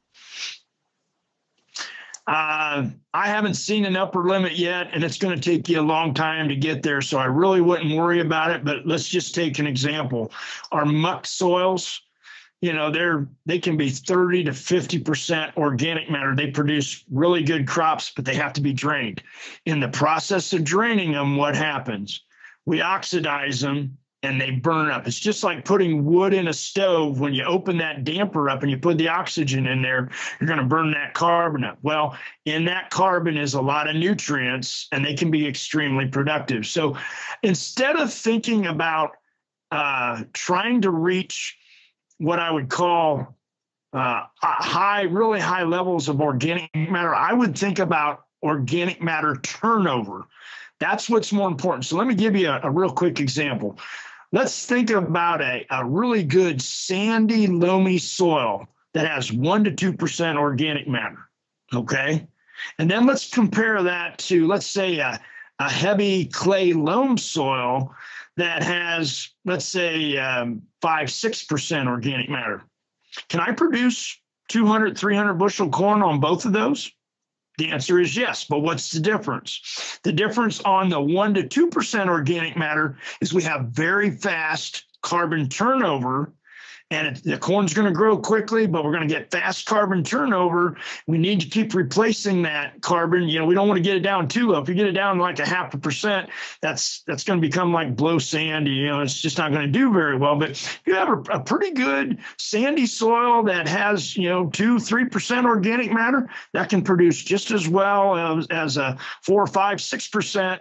Uh, I haven't seen an upper limit yet, and it's going to take you a long time to get there. So I really wouldn't worry about it. But let's just take an example: our muck soils. You know, they're they can be 30 to 50 percent organic matter. They produce really good crops, but they have to be drained. In the process of draining them, what happens? We oxidize them and they burn up. It's just like putting wood in a stove. When you open that damper up and you put the oxygen in there, you're going to burn that carbon up. Well, in that carbon is a lot of nutrients and they can be extremely productive. So instead of thinking about uh, trying to reach what I would call uh, high, really high levels of organic matter, I would think about organic matter turnover. That's what's more important. So let me give you a, a real quick example. Let's think about a, a really good sandy, loamy soil that has 1% to 2% organic matter. Okay. And then let's compare that to, let's say, a, a heavy clay loam soil that has, let's say, um, 5 6% organic matter. Can I produce 200, 300 bushel corn on both of those? The answer is yes, but what's the difference? The difference on the 1 to 2% organic matter is we have very fast carbon turnover and the corn's going to grow quickly, but we're going to get fast carbon turnover. We need to keep replacing that carbon. You know, we don't want to get it down too low. If you get it down like a half a percent, that's that's going to become like blow sandy. You know, it's just not going to do very well. But if you have a, a pretty good sandy soil that has you know two three percent organic matter, that can produce just as well as, as a four five six percent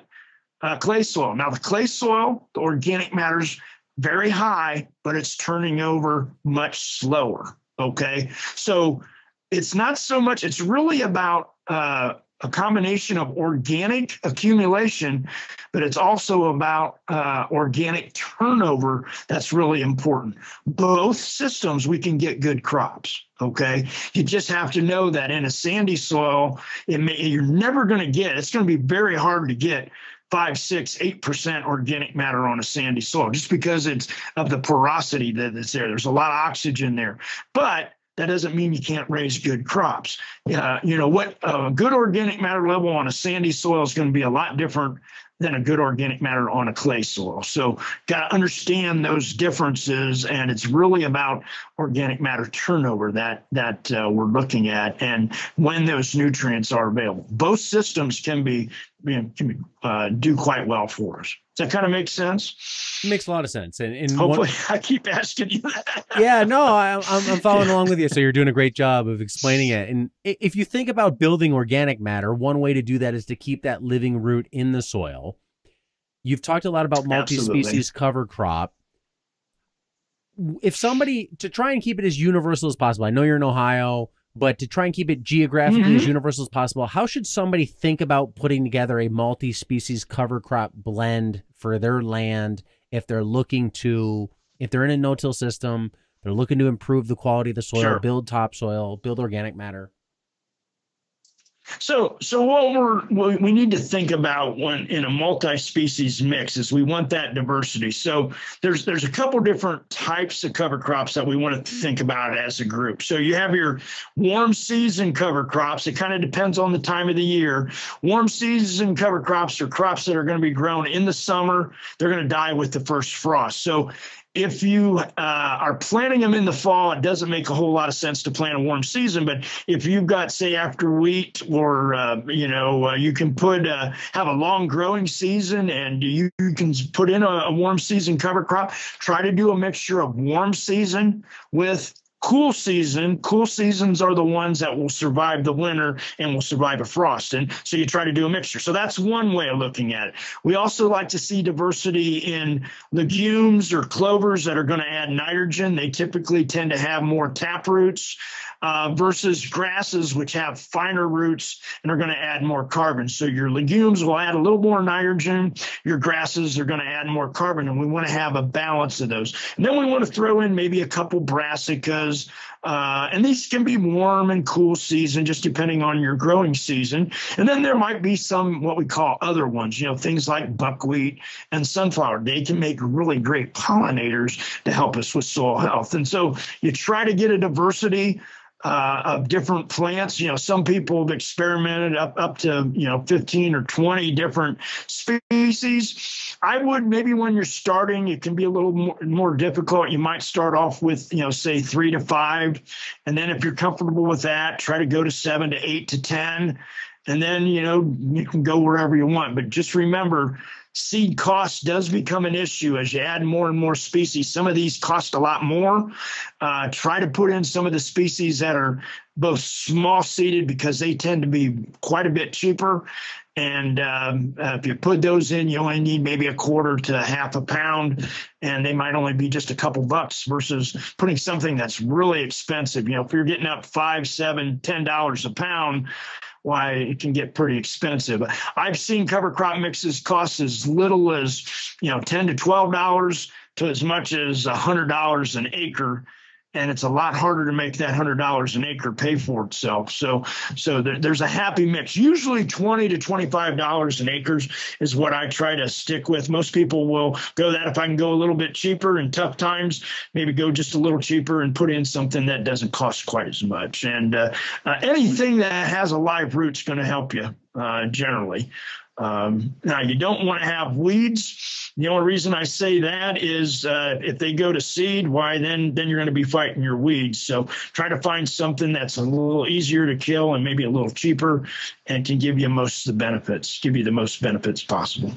uh, clay soil. Now the clay soil, the organic matters very high, but it's turning over much slower. Okay. So it's not so much, it's really about uh, a combination of organic accumulation, but it's also about uh, organic turnover that's really important. Both systems, we can get good crops. Okay. You just have to know that in a sandy soil, it may, you're never going to get, it's going to be very hard to get five, six, eight percent organic matter on a sandy soil, just because it's of the porosity that is there. There's a lot of oxygen there. But that doesn't mean you can't raise good crops. Uh, you know what? A good organic matter level on a sandy soil is going to be a lot different than a good organic matter on a clay soil. So, got to understand those differences, and it's really about organic matter turnover that that uh, we're looking at, and when those nutrients are available. Both systems can be you know, can be, uh, do quite well for us. That kind of make sense? It makes a lot of sense. And, and hopefully, one, I keep asking you that. yeah, no, I, I'm, I'm following along with you. So you're doing a great job of explaining it. And if you think about building organic matter, one way to do that is to keep that living root in the soil. You've talked a lot about multi-species cover crop. If somebody to try and keep it as universal as possible, I know you're in Ohio, but to try and keep it geographically mm-hmm. as universal as possible, how should somebody think about putting together a multi-species cover crop blend for their land if they're looking to if they're in a no-till system, they're looking to improve the quality of the soil, sure. build topsoil, build organic matter? So, so what we're we need to think about when in a multi-species mix is we want that diversity. So there's there's a couple different types of cover crops that we want to mm-hmm. think about as a group. So you have your warm season cover crops. It kind of depends on the time of the year. Warm season cover crops are crops that are going to be grown in the summer. They're going to die with the first frost. So if you uh, are planting them in the fall, it doesn't make a whole lot of sense to plant a warm season. But if you've got, say, after wheat, or uh, you know, uh, you can put uh, have a long growing season, and you, you can put in a, a warm season cover crop. Try to do a mixture of warm season with cool season cool seasons are the ones that will survive the winter and will survive a frost and so you try to do a mixture so that's one way of looking at it we also like to see diversity in legumes or clovers that are going to add nitrogen they typically tend to have more tap roots uh, versus grasses, which have finer roots and are going to add more carbon. So your legumes will add a little more nitrogen. Your grasses are going to add more carbon, and we want to have a balance of those. And then we want to throw in maybe a couple brassicas. Uh, and these can be warm and cool season, just depending on your growing season. And then there might be some what we call other ones, you know, things like buckwheat and sunflower. They can make really great pollinators to help us with soil health. And so you try to get a diversity uh, of different plants. You know, some people have experimented up up to you know 15 or 20 different species. I would maybe when you're starting, it can be a little more, more difficult. You might start off with you know say three to five, and then if you're comfortable with that, try to go to seven to eight to ten, and then you know you can go wherever you want. But just remember seed cost does become an issue as you add more and more species. Some of these cost a lot more. Uh, try to put in some of the species that are both small seeded because they tend to be quite a bit cheaper. And um, uh, if you put those in, you only need maybe a quarter to half a pound, and they might only be just a couple bucks versus putting something that's really expensive. You know, if you're getting up five, seven, ten dollars a pound, why it can get pretty expensive. I've seen cover crop mixes cost as little as, you know, 10 to $12 to as much as $100 an acre and it's a lot harder to make that hundred dollars an acre pay for itself. So, so there, there's a happy mix. Usually, twenty to twenty-five dollars an acre is what I try to stick with. Most people will go that if I can go a little bit cheaper in tough times, maybe go just a little cheaper and put in something that doesn't cost quite as much. And uh, uh, anything that has a live root is going to help you uh, generally. Um, now, you don't want to have weeds. The only reason I say that is uh, if they go to seed, why then then you're going to be fighting your weeds. So try to find something that's a little easier to kill and maybe a little cheaper, and can give you most of the benefits, give you the most benefits possible.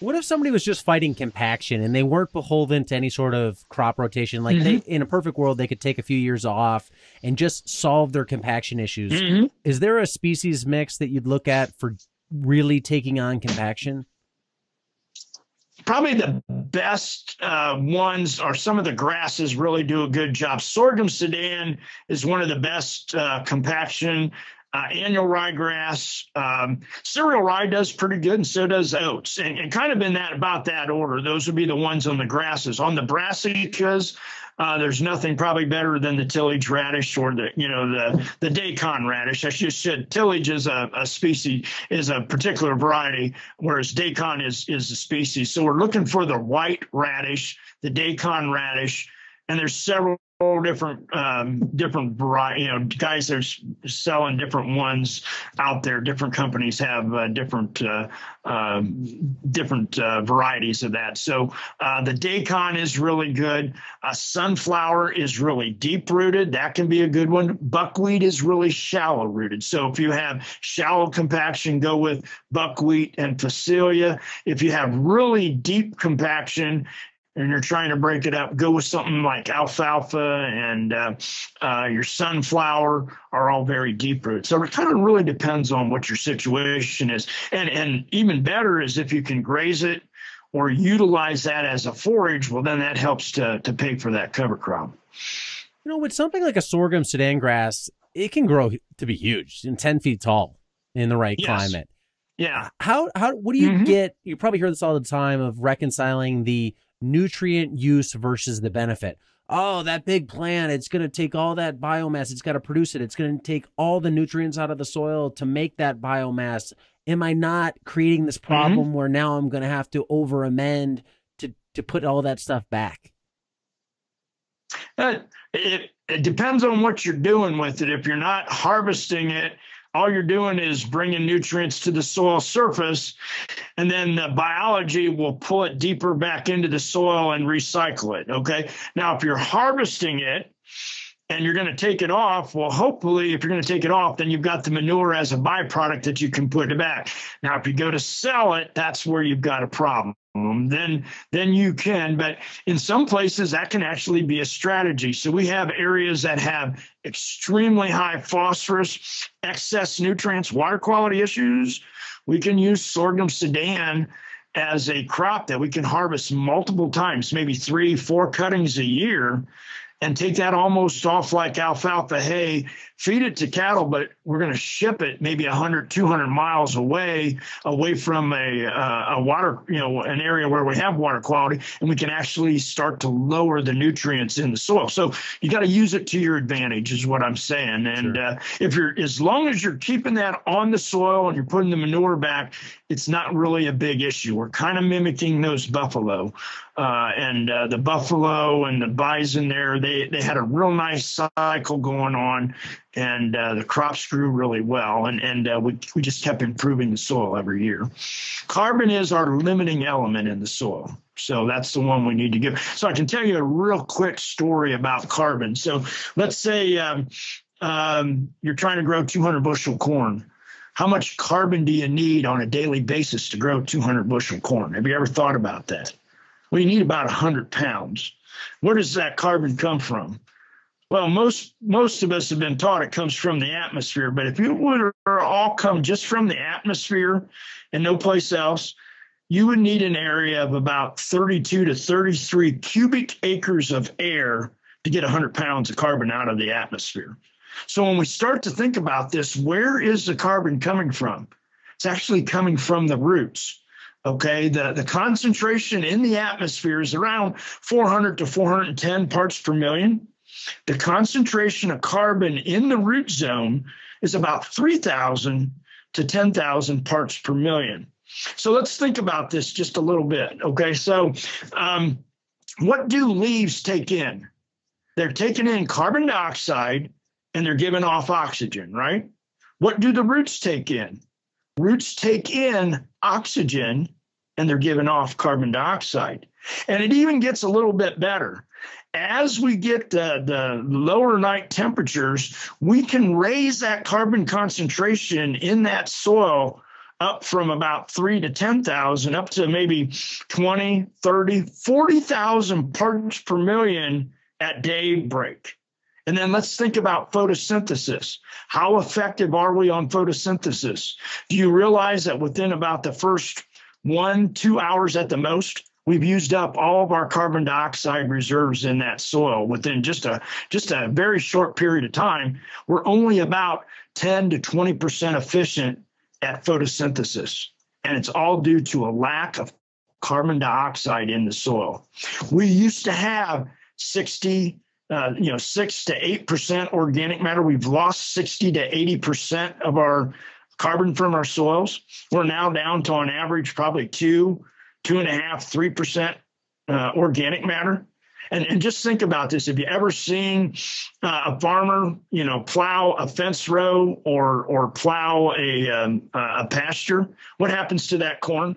What if somebody was just fighting compaction and they weren't beholden to any sort of crop rotation? Like mm-hmm. they, in a perfect world, they could take a few years off and just solve their compaction issues. Mm-hmm. Is there a species mix that you'd look at for really taking on compaction? Probably the best uh, ones are some of the grasses really do a good job. Sorghum Sudan is one of the best uh, compaction. Uh, annual ryegrass, um, cereal rye does pretty good, and so does oats, and, and, kind of in that about that order. Those would be the ones on the grasses. On the brassicas, uh, there's nothing probably better than the tillage radish or the you know the the daikon radish. I just said tillage is a, a species is a particular variety, whereas daikon is is a species. So we're looking for the white radish, the daikon radish, and there's several different um, different variety. You know, guys are selling different ones out there. Different companies have uh, different uh, uh, different uh, varieties of that. So uh, the daikon is really good. A sunflower is really deep rooted. That can be a good one. Buckwheat is really shallow rooted. So if you have shallow compaction, go with buckwheat and Phacelia. If you have really deep compaction and you're trying to break it up, go with something like alfalfa and uh, uh, your sunflower are all very deep rooted. So it kind of really depends on what your situation is. And, and even better is if you can graze it or utilize that as a forage, well, then that helps to, to pay for that cover crop. You know, with something like a sorghum Sudan grass, it can grow to be huge and 10 feet tall in the right yes. climate. Yeah. How, how, what do you mm-hmm. get? You probably hear this all the time of reconciling the nutrient use versus the benefit. Oh, that big plant, it's going to take all that biomass, it's got to produce it. It's going to take all the nutrients out of the soil to make that biomass. Am I not creating this mm-hmm. problem mm-hmm. where now I'm going to have to over amend to to put all that stuff back? Uh, it, it depends on what you're doing with it. If you're not harvesting it all you're doing is bringing nutrients to the soil surface, and then the biology will pull it deeper back into the soil and recycle it. Okay. Now, if you're harvesting it, and you're going to take it off, well, hopefully, if you're going to take it off, then you've got the manure as a byproduct that you can put it back. Now, if you go to sell it, that's where you've got a problem. Um, then, then you can. But in some places, that can actually be a strategy. So we have areas that have extremely high phosphorus, excess nutrients, water quality issues. We can use sorghum Sudan as a crop that we can harvest multiple times, maybe three, four cuttings a year and take that almost off like alfalfa hay, feed it to cattle, but we're going to ship it maybe 100, 200 miles away, away from a, uh, a water, you know, an area where we have water quality, and we can actually start to lower the nutrients in the soil. So you got to use it to your advantage, is what I'm saying. And sure. uh, if you're, as long as you're keeping that on the soil and you're putting the manure back, it's not really a big issue. We're kind of mimicking those buffalo. Uh, and uh, the buffalo and the bison there, they, they had a real nice cycle going on, and uh, the crops grew really well. And, and uh, we, we just kept improving the soil every year. Carbon is our limiting element in the soil. So that's the one we need to give. So I can tell you a real quick story about carbon. So let's say um, um, you're trying to grow 200 bushel corn how much carbon do you need on a daily basis to grow 200 bushel corn? Have you ever thought about that? You need about 100 pounds. Where does that carbon come from? Well, most most of us have been taught it comes from the atmosphere, but if it would all come just from the atmosphere and no place else, you would need an area of about 32 to 33 cubic acres of air to get 100 pounds of carbon out of the atmosphere. So when we start to think about this, where is the carbon coming from? It's actually coming from the roots. Okay, the, the concentration in the atmosphere is around 400 to 410 parts per million. The concentration of carbon in the root zone is about 3,000 to 10,000 parts per million. So let's think about this just a little bit. Okay, so um, what do leaves take in? They're taking in carbon dioxide and they're giving off oxygen, right? What do the roots take in? Roots take in oxygen and they're giving off carbon dioxide. And it even gets a little bit better. As we get the, the lower night temperatures, we can raise that carbon concentration in that soil up from about three to 10,000 up to maybe 20, 30, 40,000 parts per million at daybreak. And then let's think about photosynthesis. How effective are we on photosynthesis? Do you realize that within about the first one, two hours at the most, we've used up all of our carbon dioxide reserves in that soil within just a just a very short period of time. We're only about 10 to 20% efficient at photosynthesis. And it's all due to a lack of carbon dioxide in the soil. We used to have 60 uh, you know, six to eight percent organic matter. We've lost 60 to 80 percent of our carbon from our soils. We're now down to on average probably two, two and a half, three percent uh, organic matter. And, and just think about this. Have you ever seen uh, a farmer, you know, plow a fence row or or plow a um, a pasture? What happens to that corn?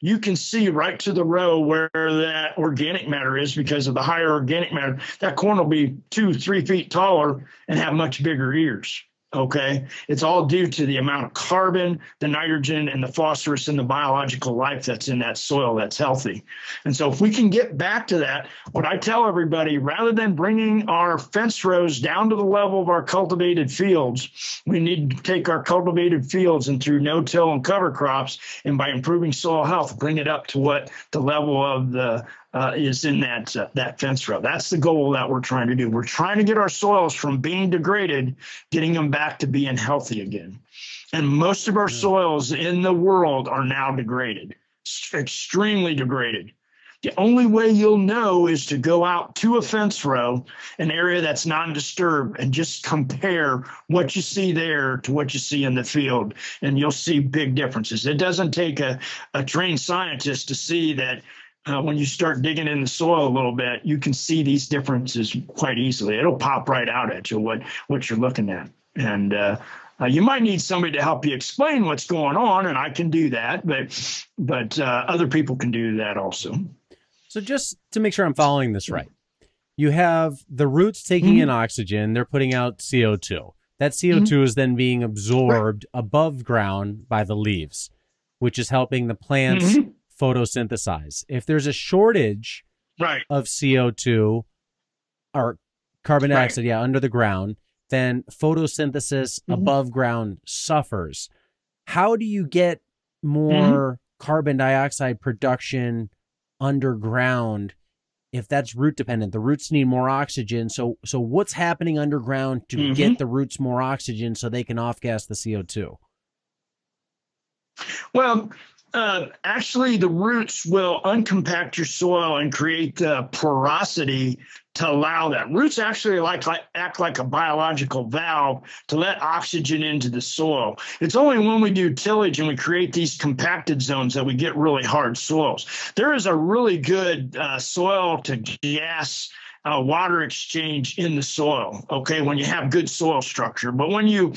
You can see right to the row where that organic matter is because of the higher organic matter. That corn will be two, three feet taller and have much bigger ears. Okay. It's all due to the amount of carbon, the nitrogen, and the phosphorus and the biological life that's in that soil that's healthy. And so, if we can get back to that, what I tell everybody rather than bringing our fence rows down to the level of our cultivated fields, we need to take our cultivated fields and through no till and cover crops, and by improving soil health, bring it up to what the level of the uh, is in that uh, that fence row. That's the goal that we're trying to do. We're trying to get our soils from being degraded, getting them back to being healthy again. And most of our soils in the world are now degraded, extremely degraded. The only way you'll know is to go out to a fence row, an area that's non-disturbed, and just compare what you see there to what you see in the field, and you'll see big differences. It doesn't take a, a trained scientist to see that uh, when you start digging in the soil a little bit, you can see these differences quite easily. It'll pop right out at you what what you're looking at, and uh, uh, you might need somebody to help you explain what's going on, and I can do that, but but uh, other people can do that also. So just to make sure I'm following this right, you have the roots taking mm-hmm. in oxygen; they're putting out CO2. That CO2 mm-hmm. is then being absorbed right. above ground by the leaves, which is helping the plants. Mm-hmm photosynthesize. If there's a shortage right. of CO2 or carbon dioxide, right. yeah, under the ground, then photosynthesis mm-hmm. above ground suffers. How do you get more mm-hmm. carbon dioxide production underground if that's root dependent? The roots need more oxygen. So so what's happening underground to mm-hmm. get the roots more oxygen so they can off gas the CO2? Well, uh, actually, the roots will uncompact your soil and create uh, porosity to allow that. Roots actually like, like act like a biological valve to let oxygen into the soil. It's only when we do tillage and we create these compacted zones that we get really hard soils. There is a really good uh, soil to gas uh, water exchange in the soil. Okay, when you have good soil structure, but when you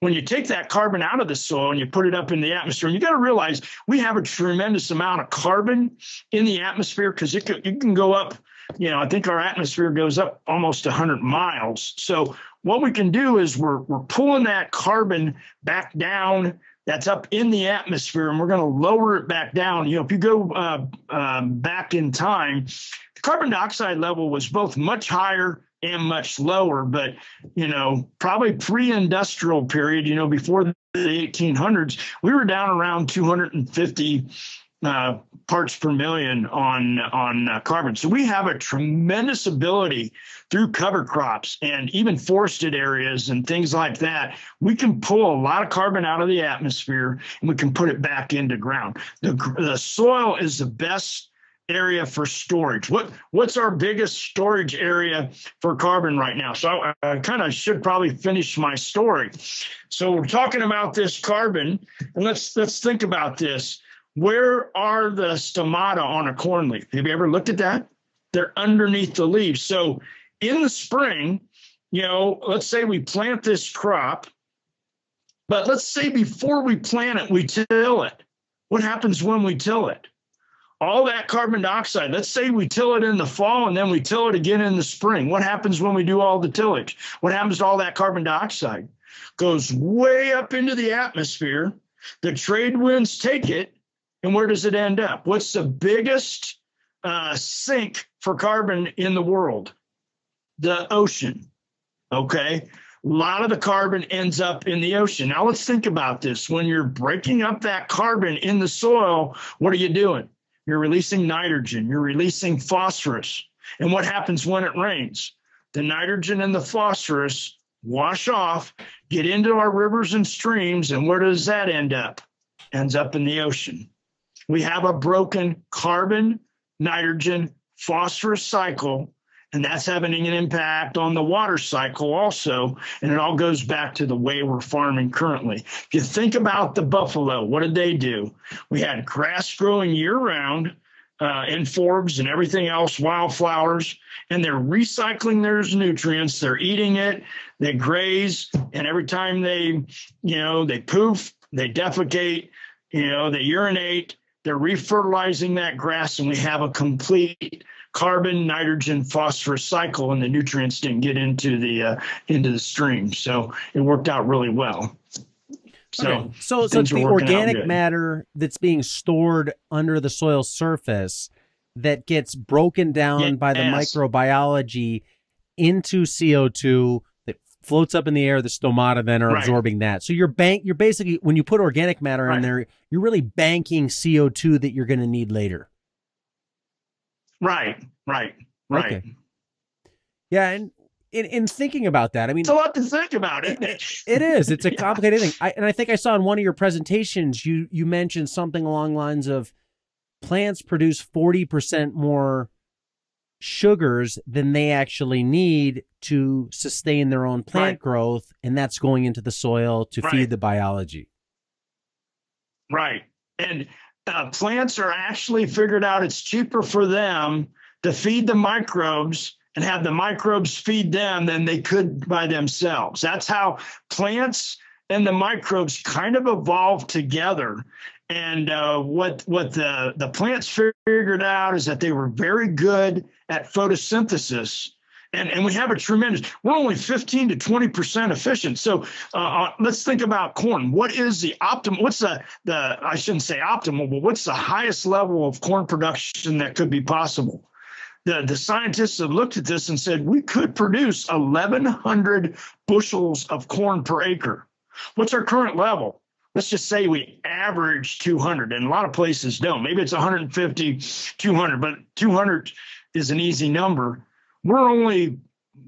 when you take that carbon out of the soil and you put it up in the atmosphere, you got to realize we have a tremendous amount of carbon in the atmosphere because it, it can go up. You know, I think our atmosphere goes up almost 100 miles. So what we can do is we're we're pulling that carbon back down that's up in the atmosphere, and we're going to lower it back down. You know, if you go uh, um, back in time, the carbon dioxide level was both much higher and much lower. But, you know, probably pre industrial period, you know, before the 1800s, we were down around 250 uh, parts per million on on uh, carbon. So we have a tremendous ability through cover crops and even forested areas and things like that. We can pull a lot of carbon out of the atmosphere and we can put it back into ground. The, the soil is the best area for storage. What what's our biggest storage area for carbon right now? So I, I kind of should probably finish my story. So we're talking about this carbon, and let's let's think about this. Where are the stomata on a corn leaf? Have you ever looked at that? They're underneath the leaves. So in the spring, you know, let's say we plant this crop, but let's say before we plant it, we till it. What happens when we till it? All that carbon dioxide, let's say we till it in the fall and then we till it again in the spring. What happens when we do all the tillage? What happens to all that carbon dioxide? Goes way up into the atmosphere. The trade winds take it. And where does it end up? What's the biggest uh, sink for carbon in the world? The ocean. Okay. A lot of the carbon ends up in the ocean. Now let's think about this. When you're breaking up that carbon in the soil, what are you doing? You're releasing nitrogen, you're releasing phosphorus. And what happens when it rains? The nitrogen and the phosphorus wash off, get into our rivers and streams, and where does that end up? Ends up in the ocean. We have a broken carbon, nitrogen, phosphorus cycle and that's having an impact on the water cycle also. And it all goes back to the way we're farming currently. If you think about the buffalo, what did they do? We had grass growing year round. uh, forbs and everything else, wildflowers, and they're recycling their nutrients. They're eating it, they graze, and every time they, you know, they poof, they defecate, you know, they urinate, they're refertilizing that grass, and we have a complete carbon, nitrogen, phosphorus cycle, and the nutrients didn't get into the uh, into the stream. So it worked out really well. So, okay. so, so it's the organic matter that's being stored under the soil surface that gets broken down yes. by the microbiology into CO2 that floats up in the air. The stomata then are right. absorbing that. So you're bank, you're basically, when you put organic matter right. in there, you're really banking CO2 that you're going to need later. Right, right, right. Okay. Yeah, and in, in thinking about that, I mean, it's a lot to think about, isn't it? it is. It's a complicated yeah. thing. I, and I think I saw in one of your presentations, you you mentioned something along lines of plants produce forty percent more sugars than they actually need to sustain their own plant right. growth, and that's going into the soil to right. feed the biology. Right, and uh, plants are actually figured out it's cheaper for them to feed the microbes and have the microbes feed them than they could by themselves. That's how plants and the microbes kind of evolved together. And uh, what what the the plants figured out is that they were very good at photosynthesis and, and we have a tremendous we're only 15 to 20 percent efficient. So uh, uh, let's think about corn. What is the optimal what's the the i shouldn't say optimal but what's the highest level of corn production that could be possible? The, the scientists have looked at this and said we could produce 1100 bushels of corn per acre. What's our current level? Let's just say we average 200 and a lot of places don't. Maybe it's 150 200 but 200 is an easy number we're only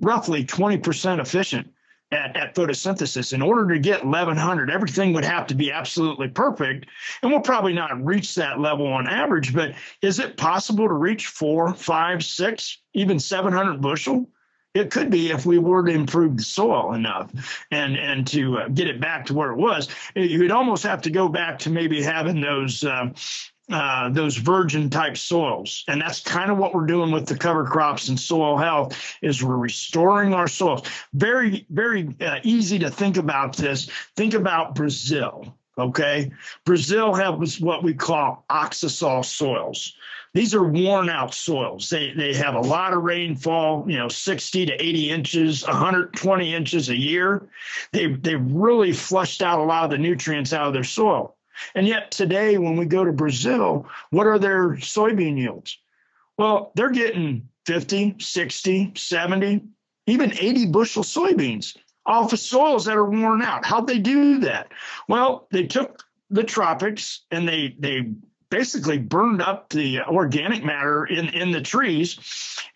roughly 20% efficient at, at, photosynthesis. In order to get 1100, everything would have to be absolutely perfect. And we'll probably not reach that level on average, but is it possible to reach four, five, six, even 700 bushel? It could be if we were to improve the soil enough and and to uh, get it back to where it was. You'd almost have to go back to maybe having those uh, uh, those virgin type soils. And that's kind of what we're doing with the cover crops and soil health is we're restoring our soils. Very, very uh, easy to think about this. Think about Brazil. Okay. Brazil has what we call oxisol soils. These are worn out soils. They, they have a lot of rainfall, you know, 60 to 80 inches, 120 inches a year. They, they've really flushed out a lot of the nutrients out of their soil. And yet today, when we go to Brazil, what are their soybean yields? Well, they're getting 50, 60, 70, even 80 bushel soybeans off of soils that are worn out. How'd they do that? Well, they took the tropics and they they basically burned up the organic matter in, in the trees.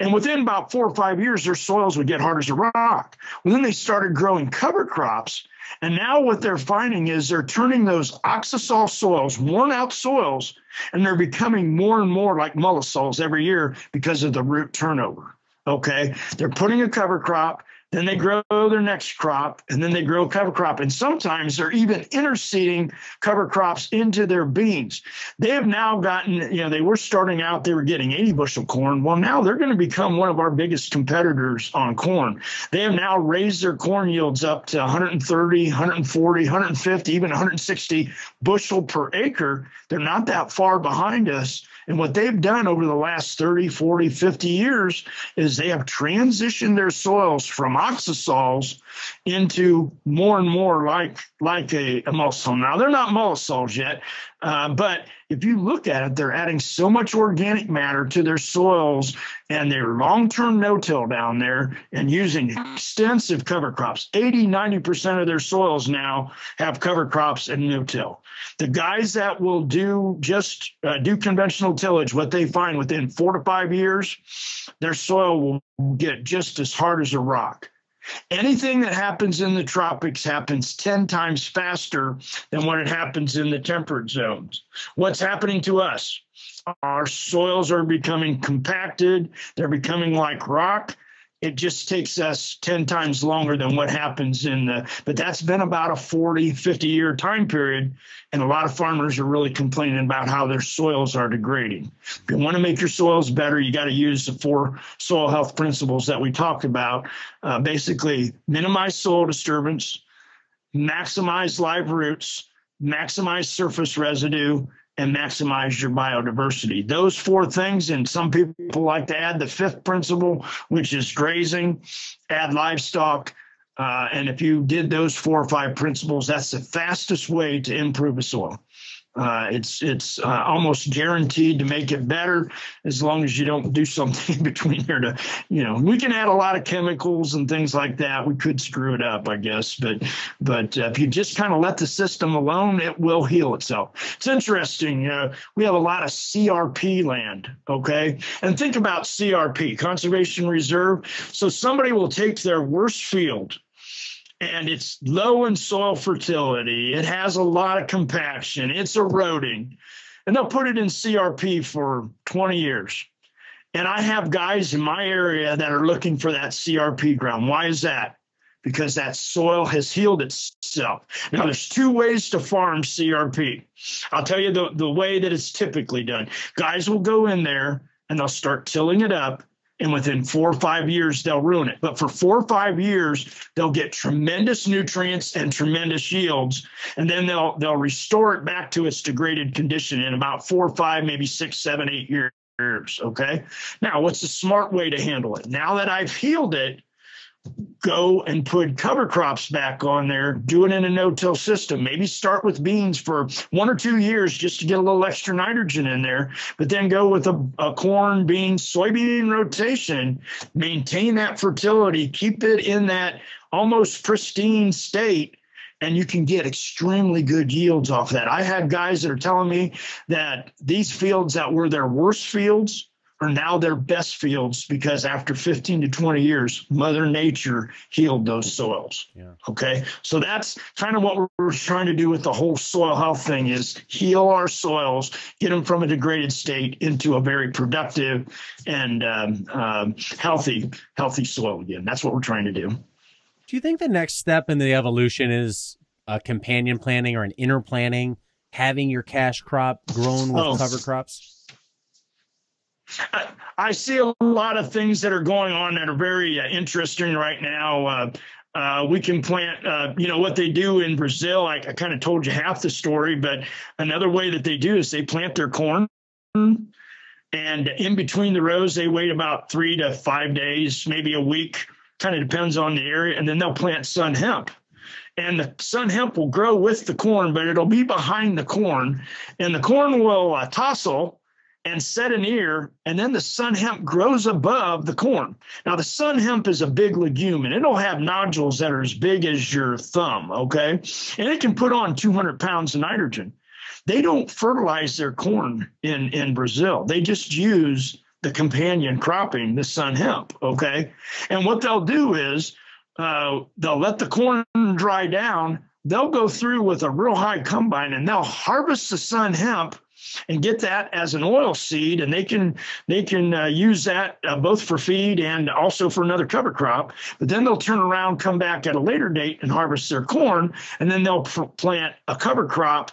And within about four or five years, their soils would get hard as a rock. Well, then they started growing cover crops and now what they're finding is they're turning those oxisol soils, worn out soils, and they're becoming more and more like mollisols every year because of the root turnover. Okay. They're putting a cover crop then they grow their next crop, and then they grow cover crop. And sometimes they're even interseeding cover crops into their beans. They have now gotten, you know, they were starting out, they were getting 80 bushel corn. Well, now they're going to become one of our biggest competitors on corn. They have now raised their corn yields up to 130, 140, 150, even 160 bushel per acre. They're not that far behind us. And what they've done over the last 30, 40, 50 years is they have transitioned their soils from oxisols into more and more like like a, a mollisol. Now they're not mollisols yet, uh, but if you look at it, they're adding so much organic matter to their soils and their long-term no-till down there and using extensive cover crops. 80, 90% of their soils now have cover crops and no-till. The guys that will do just uh, do conventional tillage, what they find within four to five years, their soil will get just as hard as a rock. Anything that happens in the tropics happens 10 times faster than when it happens in the temperate zones. What's happening to us? Our soils are becoming compacted, they're becoming like rock. It just takes us 10 times longer than what happens in the, but that's been about a 40, 50 year time period. And a lot of farmers are really complaining about how their soils are degrading. If you want to make your soils better, you got to use the four soil health principles that we talked about. Uh, basically, minimize soil disturbance, maximize live roots, maximize surface residue, and maximize your biodiversity. Those four things, and some people like to add the fifth principle, which is grazing, add livestock. Uh, and if you did those four or five principles, that's the fastest way to improve a soil. Uh, it's it's uh, almost guaranteed to make it better as long as you don't do something in between here to, you know, we can add a lot of chemicals and things like that. We could screw it up, I guess, but but uh, if you just kind of let the system alone, it will heal itself. It's interesting. We have a lot of CRP land, okay, and think about CRP, conservation reserve. So somebody will take their worst field and it's low in soil fertility. It has a lot of compaction. It's eroding. And they'll put it in CRP for 20 years. And I have guys in my area that are looking for that CRP ground. Why is that? Because that soil has healed itself. Now, there's two ways to farm CRP. I'll tell you the, the way that it's typically done. Guys will go in there and they'll start tilling it up and within four or five years they'll ruin it. But for four or five years they'll get tremendous nutrients and tremendous yields and then they'll they'll restore it back to its degraded condition in about four or five maybe six seven eight years okay? Now what's the smart way to handle it? Now that i've healed it go and put cover crops back on there, do it in a no-till system. Maybe start with beans for one or two years just to get a little extra nitrogen in there, but then go with a, a corn, bean, soybean rotation, maintain that fertility, keep it in that almost pristine state and you can get extremely good yields off that. I had guys that are telling me that these fields that were their worst fields are now their best fields because after 15 to 20 years, Mother Nature healed those soils. Yeah. Okay. So that's kind of what we're trying to do with the whole soil health thing is heal our soils, get them from a degraded state into a very productive and um, um, healthy, healthy soil again. That's what we're trying to do. Do you think the next step in the evolution is a companion planting or an interplanting, having your cash crop grown with oh. cover crops? I, see a lot of things that are going on that are very uh, interesting right now. Uh, uh, we can plant, uh, you know, what they do in Brazil. I, I kind of told you half the story, but another way that they do is they plant their corn. And in between the rows, they wait about three to five days, maybe a week, kind of depends on the area. And then they'll plant sun hemp and the sun hemp will grow with the corn, but it'll be behind the corn, and the corn will uh, tassel and set an ear, and then the sun hemp grows above the corn. Now, the sun hemp is a big legume, and it'll have nodules that are as big as your thumb, okay? And it can put on 200 pounds of nitrogen. They don't fertilize their corn in, in Brazil, they just use the companion cropping, the sun hemp, okay? And what they'll do is uh, they'll let the corn dry down. They'll go through with a real high combine and they'll harvest the sun hemp and get that as an oil seed and they can they can uh, use that uh, both for feed and also for another cover crop. But then they'll turn around come back at a later date and harvest their corn and then they'll plant a cover crop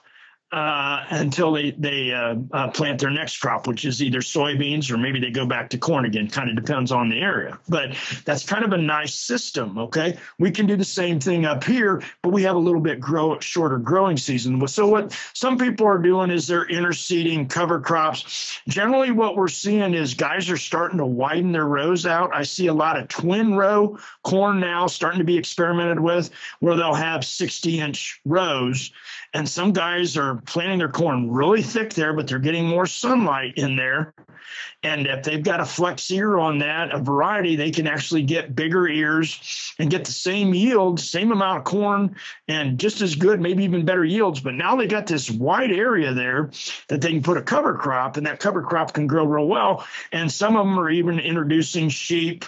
uh, until they they uh, uh, plant their next crop, which is either soybeans or maybe they go back to corn again. Kind of depends on the area, but that's kind of a nice system. Okay, we can do the same thing up here, but we have a little bit grow shorter growing season. So what some people are doing is they're interseeding cover crops. Generally, what we're seeing is guys are starting to widen their rows out. I see a lot of twin row corn now starting to be experimented with, where they'll have 60 inch rows and some guys are planting their corn really thick there, but they're getting more sunlight in there. And if they've got a flex ear on that, a variety, they can actually get bigger ears and get the same yield, same amount of corn, and just as good, maybe even better yields. But now they got this wide area there that they can put a cover crop, and that cover crop can grow real well. And some of them are even introducing sheep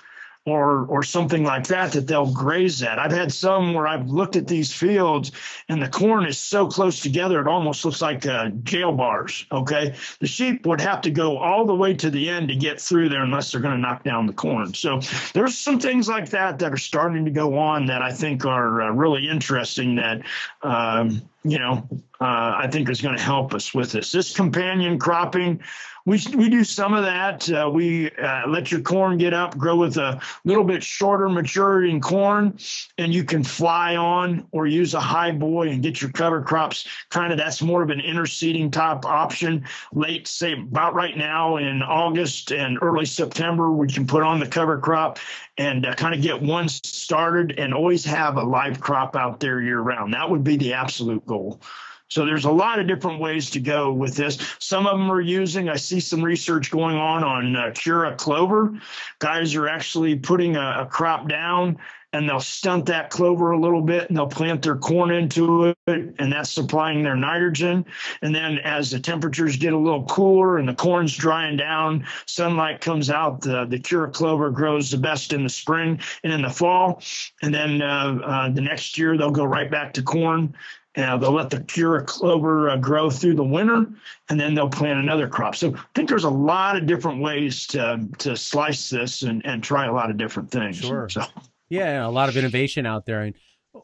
or or something like that that they'll graze at. I've had some where I've looked at these fields and the corn is so close together it almost looks like uh, jail bars. Okay, the sheep would have to go all the way to the end to get through there unless they're going to knock down the corn. So there's some things like that that are starting to go on that I think are uh, really interesting. That um, you know uh, I think is going to help us with this. This companion cropping we we do some of that. Uh, we uh, let your corn get up, grow with a little bit shorter maturity in corn, and you can fly on or use a high boy and get your cover crops. Kind of that's more of an interseeding type option. Late, say about right now in August and early September, we can put on the cover crop and uh, kind of get one started and always have a live crop out there year round. That would be the absolute goal. So there's a lot of different ways to go with this. Some of them are using, I see some research going on on uh, Kura clover. Guys are actually putting a, a crop down and they'll stunt that clover a little bit and they'll plant their corn into it and that's supplying their nitrogen and then as the temperatures get a little cooler and the corn's drying down sunlight comes out the, the Kura clover grows the best in the spring and in the fall and then uh, uh, the next year they'll go right back to corn uh, they'll let the Kura clover uh, grow through the winter, and then they'll plant another crop. So I think there's a lot of different ways to to slice this and, and try a lot of different things. Sure. So yeah, a lot of innovation out there. And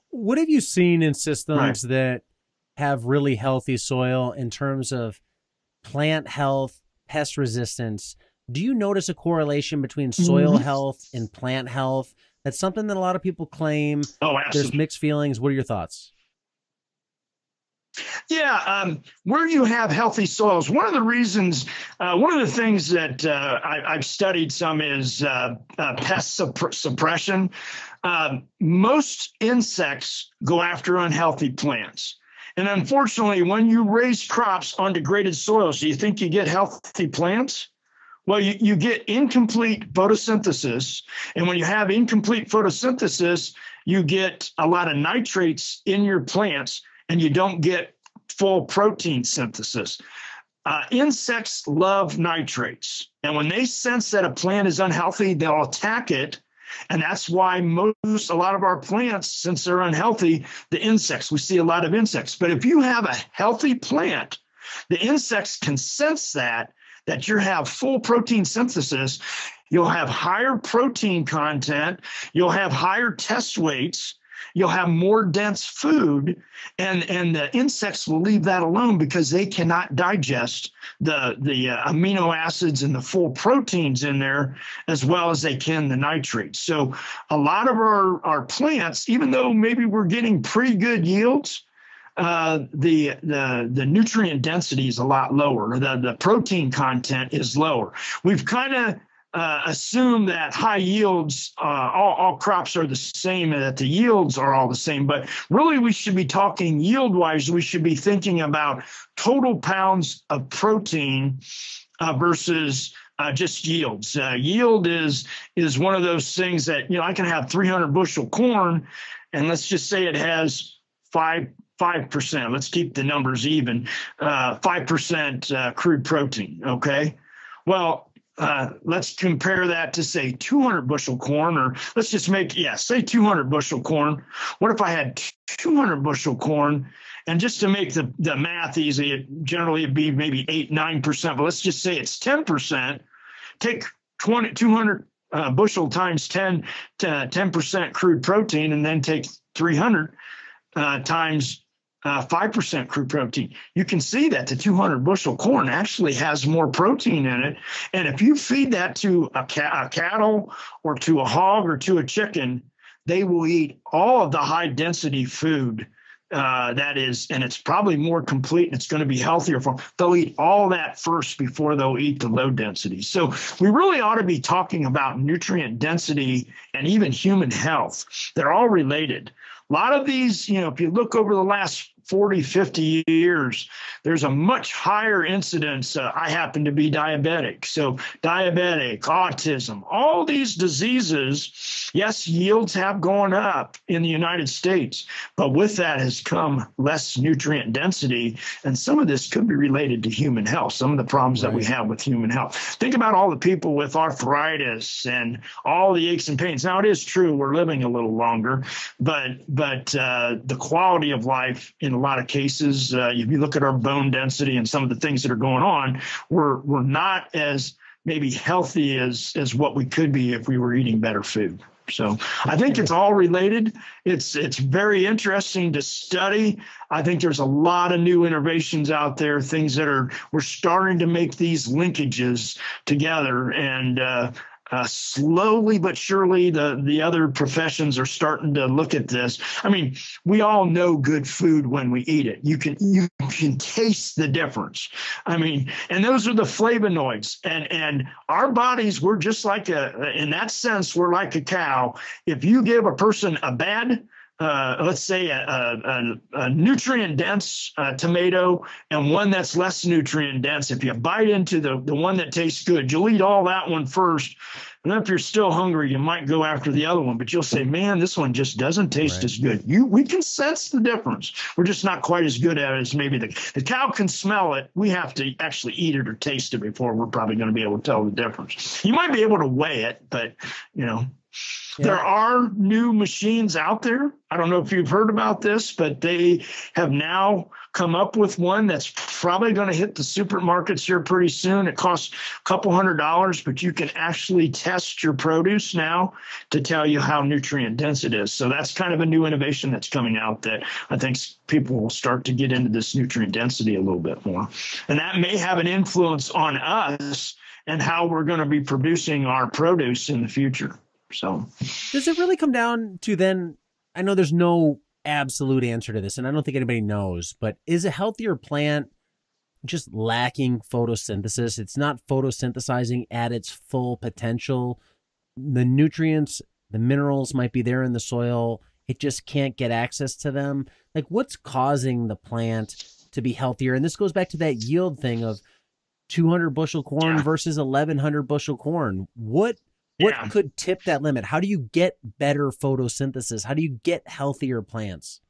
what have you seen in systems right. that have really healthy soil in terms of plant health, pest resistance? Do you notice a correlation between soil mm-hmm. health and plant health? That's something that a lot of people claim. Oh, absolutely. There's mixed feelings. What are your thoughts? Yeah, um, where you have healthy soils, one of the reasons, uh, one of the things that uh, I, have studied some is uh, uh pest supp- suppression. Um, most insects go after unhealthy plants. And unfortunately, when you raise crops on degraded soils, do you think you get healthy plants? Well, you, you get incomplete photosynthesis. And when you have incomplete photosynthesis, you get a lot of nitrates in your plants and you don't get full protein synthesis. Uh, insects love nitrates. And when they sense that a plant is unhealthy, they'll attack it. And that's why most, a lot of our plants, since they're unhealthy, the insects, we see a lot of insects. But if you have a healthy plant, the insects can sense that, that you have full protein synthesis. You'll have higher protein content. You'll have higher test weights you'll have more dense food and and the insects will leave that alone because they cannot digest the the uh, amino acids and the full proteins in there as well as they can the nitrates so a lot of our our plants even though maybe we're getting pretty good yields uh, the the the nutrient density is a lot lower. The the protein content is lower. We've kind of uh, assume that high yields, uh, all, all, crops are the same and that the yields are all the same. But really, we should be talking yield wise, we should be thinking about total pounds of protein uh, versus uh, just yields. Uh, yield is is one of those things that you know I can have 300 bushel corn, and let's just say it has five five percent. Let's keep the numbers even. Five percent crude protein. Okay. Well, uh, let's compare that to say 200 bushel corn, or let's just make yeah, say 200 bushel corn. What if I had 200 bushel corn? And just to make the, the math easy, it generally it'd be maybe eight nine percent, but let's just say it's 10 percent. Take 20 200 uh, bushel times 10 to 10 percent crude protein, and then take 300 uh, times uh, 5% crude protein. You can see that the 200 bushel corn actually has more protein in it. And if you feed that to a, ca- a cattle or to a hog or to a chicken, they will eat all of the high density food uh, that is, and it's probably more complete and it's going to be healthier for them. They'll eat all that first before they'll eat the low density. So we really ought to be talking about nutrient density and even human health. They're all related. A lot of these, you know, if you look over the last 40, 50 years, there's a much higher incidence. Uh, I happen to be diabetic. So, diabetic, autism, all these diseases, yes, yields have gone up in the United States, but with that has come less nutrient density. And some of this could be related to human health, some of the problems right. that we have with human health. Think about all the people with arthritis and all the aches and pains. Now, it is true we're living a little longer, but but uh, the quality of life in a lot of cases, uh, if you look at our bone density and some of the things that are going on, we're we're not as maybe healthy as as what we could be if we were eating better food. So I think it's all related. It's it's very interesting to study. I think there's a lot of new innovations out there, things that are we're starting to make these linkages together, and uh, uh, slowly but surely, the the other professions are starting to look at this. I mean, we all know good food when we eat it. You can you can taste the difference. I mean, and those are the flavonoids. And and our bodies, we're just like a in that sense, we're like a cow. If you give a person a bad uh, let's say a, a, a nutrient dense uh, tomato and one that's less nutrient dense. If you bite into the, the one that tastes good, you'll eat all that one first. And then if you're still hungry, you might go after the other one, but you'll say, man, this one just doesn't taste right. as good. You, we can sense the difference. We're just not quite as good at it as maybe the, the cow can smell it. We have to actually eat it or taste it before we're probably going to be able to tell the difference. You might be able to weigh it, but you know, yeah. There are new machines out there. I don't know if you've heard about this, but they have now come up with one that's probably going to hit the supermarkets here pretty soon. It costs a couple hundred dollars, but you can actually test your produce now to tell you how nutrient dense it is. So that's kind of a new innovation that's coming out that I think people will start to get into this nutrient density a little bit more. And that may have an influence on us and how we're going to be producing our produce in the future. So, does it really come down to then? I know there's no absolute answer to this, and I don't think anybody knows, but is a healthier plant just lacking photosynthesis? It's not photosynthesizing at its full potential. The nutrients, the minerals might be there in the soil. It just can't get access to them. Like, what's causing the plant to be healthier? And this goes back to that yield thing of 200 bushel corn yeah. versus 1100 bushel corn. What what yeah. could tip that limit? How do you get better photosynthesis? How do you get healthier plants?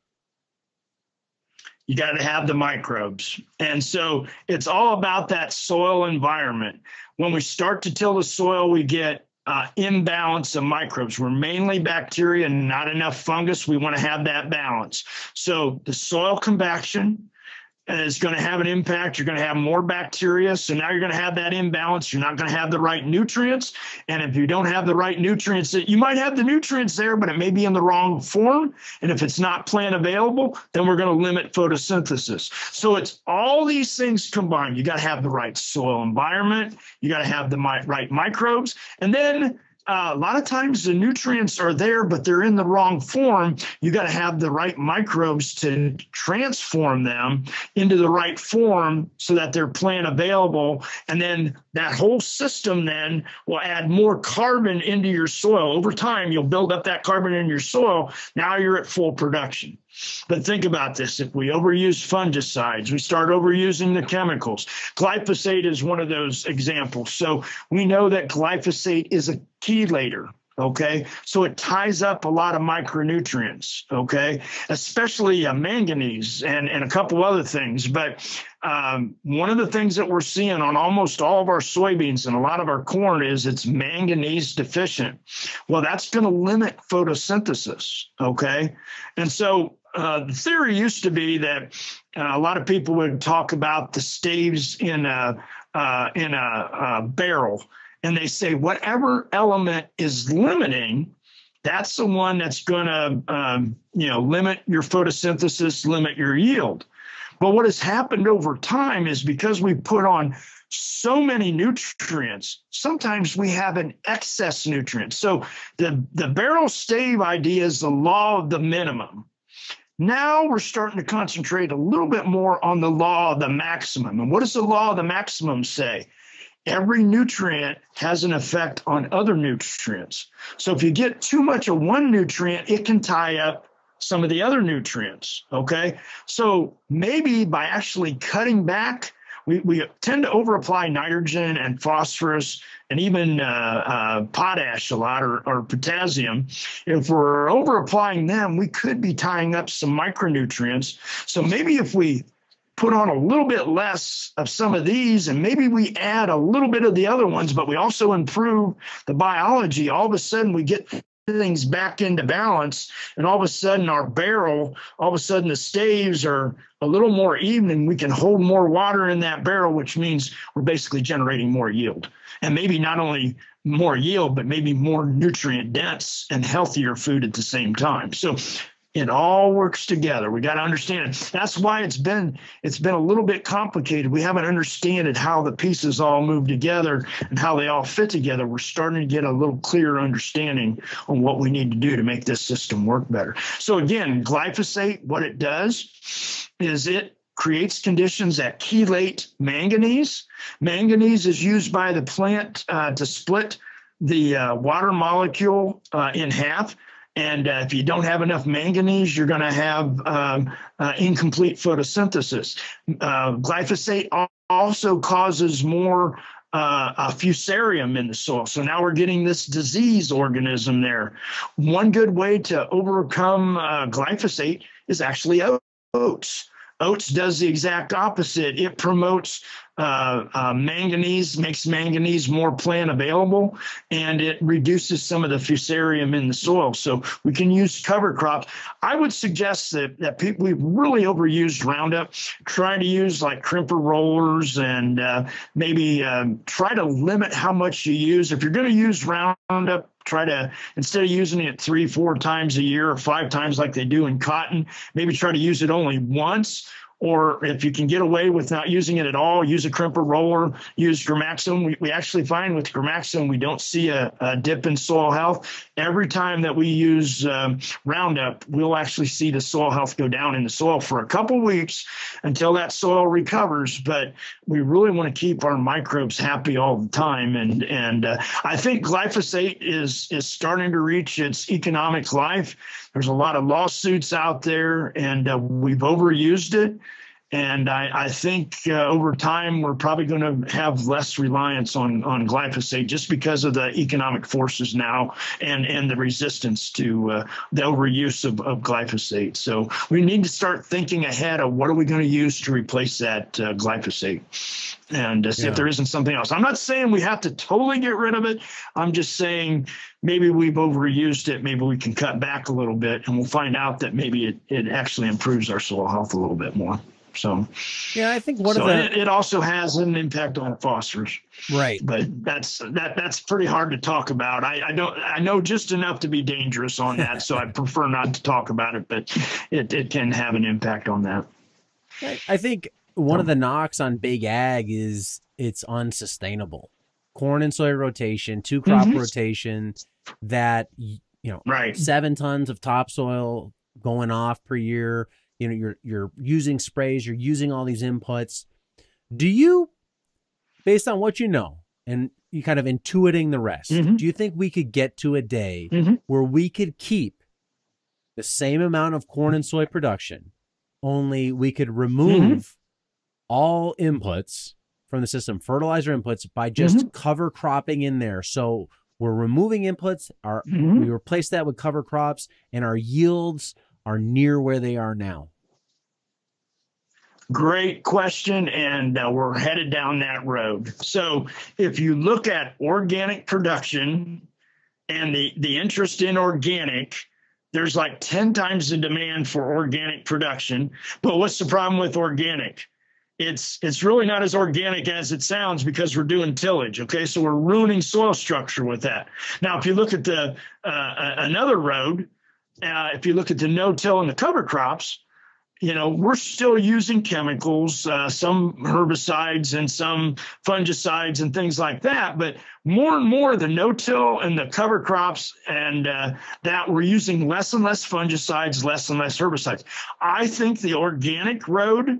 You got to have the microbes. And so it's all about that soil environment. When we start to till the soil, we get uh, imbalance of microbes. We're mainly bacteria, and not enough fungus. We want to have that balance. So the soil compaction, is going to have an impact. You're going to have more bacteria. So now you're going to have that imbalance. You're not going to have the right nutrients. And if you don't have the right nutrients, you might have the nutrients there, but it may be in the wrong form. And if it's not plant available, then we're going to limit photosynthesis. So it's all these things combined. You got to have the right soil environment. You got to have the right microbes. And then uh, a lot of times the nutrients are there, but they're in the wrong form. You got to have the right microbes to transform them into the right form so that they're plant available. And then that whole system then will add more carbon into your soil. Over time, you'll build up that carbon in your soil. Now you're at full production. But think about this if we overuse fungicides, we start overusing the chemicals. Glyphosate is one of those examples. So we know that glyphosate is a chelator. Okay, so it ties up a lot of micronutrients. Okay, especially uh, manganese and, and a couple other things. But um, one of the things that we're seeing on almost all of our soybeans and a lot of our corn is it's manganese deficient. Well, that's going to limit photosynthesis. Okay, and so uh, the theory used to be that uh, a lot of people would talk about the staves in a uh, in a, a, barrel, and they say whatever element is limiting, that's the one that's going to um, you know limit your photosynthesis, limit your yield. But what has happened over time is because we put on so many nutrients, sometimes we have an excess nutrient. So the, the barrel stave idea is the law of the minimum. Now we're starting to concentrate a little bit more on the law of the maximum. And what does the law of the maximum say? Every nutrient has an effect on other nutrients. So if you get too much of one nutrient, it can tie up some of the other nutrients. Okay. So maybe by actually cutting back, we, we tend to overapply nitrogen and phosphorus and even uh, uh, potash a lot or, or potassium. If we're overapplying them, we could be tying up some micronutrients. So maybe if we put on a little bit less of some of these and maybe we add a little bit of the other ones, but we also improve the biology, all of a sudden we get things back into balance and all of a sudden our barrel all of a sudden the staves are a little more even and we can hold more water in that barrel which means we're basically generating more yield. And maybe not only more yield but maybe more nutrient dense and healthier food at the same time. So it all works together. We got to understand it. That's why it's been it's been a little bit complicated. We haven't understood how the pieces all move together and how they all fit together. We're starting to get a little clearer understanding on what we need to do to make this system work better. So again, glyphosate, what it does is it creates conditions that chelate manganese. Manganese is used by the plant uh, to split the uh, water molecule uh, in half. And uh, if you don't have enough manganese, you're going to have um, uh, incomplete photosynthesis. Uh, glyphosate also causes more uh, fusarium in the soil. So now we're getting this disease organism there. One good way to overcome uh, glyphosate is actually oats. Oats does the exact opposite. It promotes uh, uh, manganese, makes manganese more plant available, and it reduces some of the fusarium in the soil. So we can use cover crops. I would suggest that, that people, we've really overused Roundup. Try to use like crimper rollers and uh, maybe um, try to limit how much you use. If you're going to use Roundup, try to instead of using it three four times a year or five times like they do in cotton maybe try to use it only once or if you can get away with not using it at all, use a crimper roller, use Gramoxone. We, we actually find with Gramoxone, we don't see a, a dip in soil health. Every time that we use um, Roundup, we'll actually see the soil health go down in the soil for a couple weeks until that soil recovers. But we really want to keep our microbes happy all the time. And, and uh, I think glyphosate is, is starting to reach its economic life. There's a lot of lawsuits out there, and uh, we've overused it. And I, I think uh, over time, we're probably going to have less reliance on, on glyphosate just because of the economic forces now and, and the resistance to uh, the overuse of, of glyphosate. So we need to start thinking ahead of what are we going to use to replace that uh, glyphosate and uh, see yeah. if there isn't something else. I'm not saying we have to totally get rid of it. I'm just saying maybe we've overused it. Maybe we can cut back a little bit and we'll find out that maybe it, it actually improves our soil health a little bit more. So, yeah, I think one so of the it, it, also has an impact on phosphorus, right? But that's that that's pretty hard to talk about. I, I don't I know just enough to be dangerous on that, so I prefer not to talk about it. But it it can have an impact on that. I think one of the knocks on big ag is it's unsustainable. Corn and soy rotation, two crop mm-hmm. rotation, that you know, right, seven tons of topsoil going off per year you know you're you're using sprays you're using all these inputs do you based on what you know and you kind of intuiting the rest mm-hmm. do you think we could get to a day mm-hmm. where we could keep the same amount of corn and soy production only we could remove mm-hmm. all inputs from the system fertilizer inputs by just mm-hmm. cover cropping in there so we're removing inputs our mm-hmm. we replace that with cover crops and our yields are near where they are now Great question, and uh, we're headed down that road. So, if you look at organic production and the, the interest in organic, there's like 10 times the demand for organic production. But what's the problem with organic? It's it's really not as organic as it sounds because we're doing tillage. Okay, so we're ruining soil structure with that. Now, if you look at the uh, another road, uh, if you look at the no-till and the cover crops, you know, we're still using chemicals, uh, some herbicides and some fungicides and things like that. But more and more, the no-till and the cover crops and uh, that we're using less and less fungicides, less and less herbicides. I think the organic road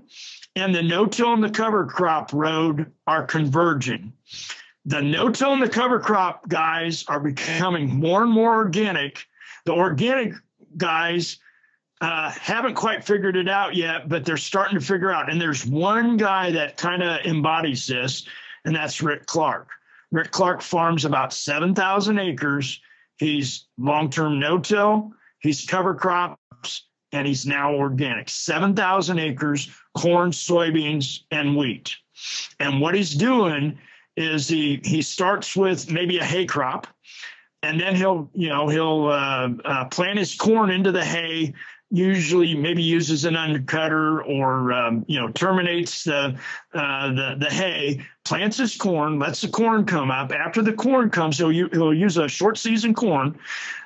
and the no-till and the cover crop road are converging. The no-till and the cover crop guys are becoming more and more organic. The organic guys uh, haven't quite figured it out yet, but they're starting to figure out. And there's one guy that kind of embodies this, and that's Rick Clark. Rick Clark farms about 7,000 acres. He's long term no till, he's cover crops, and he's now organic. 7,000 acres, corn, soybeans, and wheat. And what he's doing is he he starts with maybe a hay crop, and then he'll you know he'll uh, uh, plant his corn into the hay. Usually, maybe uses an undercutter or um, you know terminates the, uh, the the hay, plants his corn, lets the corn come up. After the corn comes, he'll he'll use a short season corn,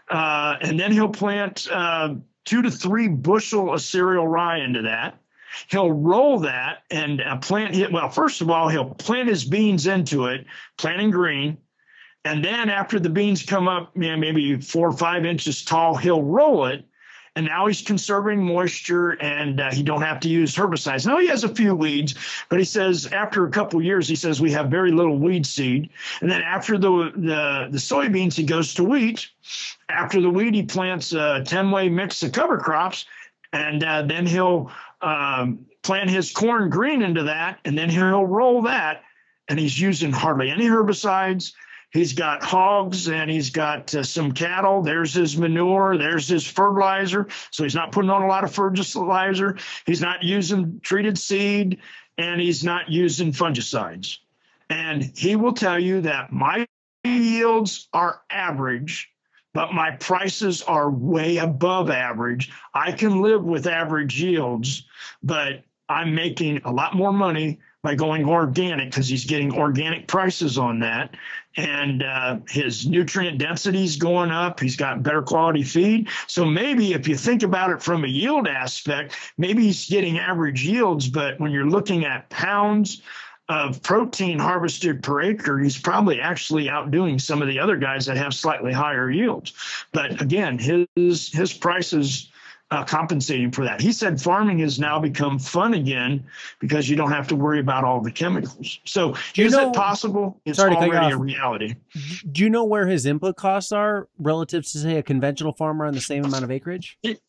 uh, and then he'll plant uh, two to three bushel of cereal rye into that he'll roll that and uh, plant it. Well, first of all, he'll plant his beans into it, planting green. And then after the beans come up, maybe four or five inches tall, he'll roll it. And now he's conserving moisture and uh, he don't have to use herbicides. Now he has a few weeds, but he says after a couple years, he says we have very little weed seed. And then after the, the, the soybeans, he goes to wheat. After the wheat, he plants a 10 way mix of cover crops. And uh, then he'll um, plant his corn green into that, and then he'll roll that. And he's using hardly any herbicides. He's got hogs and he's got uh, some cattle. There's his manure. There's his fertilizer. So he's not putting on a lot of fertilizer. He's not using treated seed and he's not using fungicides. And he will tell you that my yields are average but my prices are way above average. I can live with average yields, but I'm making a lot more money by going organic because he's getting organic prices on that. And uh, his nutrient density is going up. He's got better quality feed. So maybe if you think about it from a yield aspect, maybe he's getting average yields. But when you're looking at pounds, of protein harvested per acre, he's probably actually outdoing some of the other guys that have slightly higher yields. But again, his his prices uh, compensating for that. He said farming has now become fun again because you don't have to worry about all the chemicals. So is know, it possible? It's already a reality. Do you know where his input costs are relative to say a conventional farmer on the same amount of acreage? It,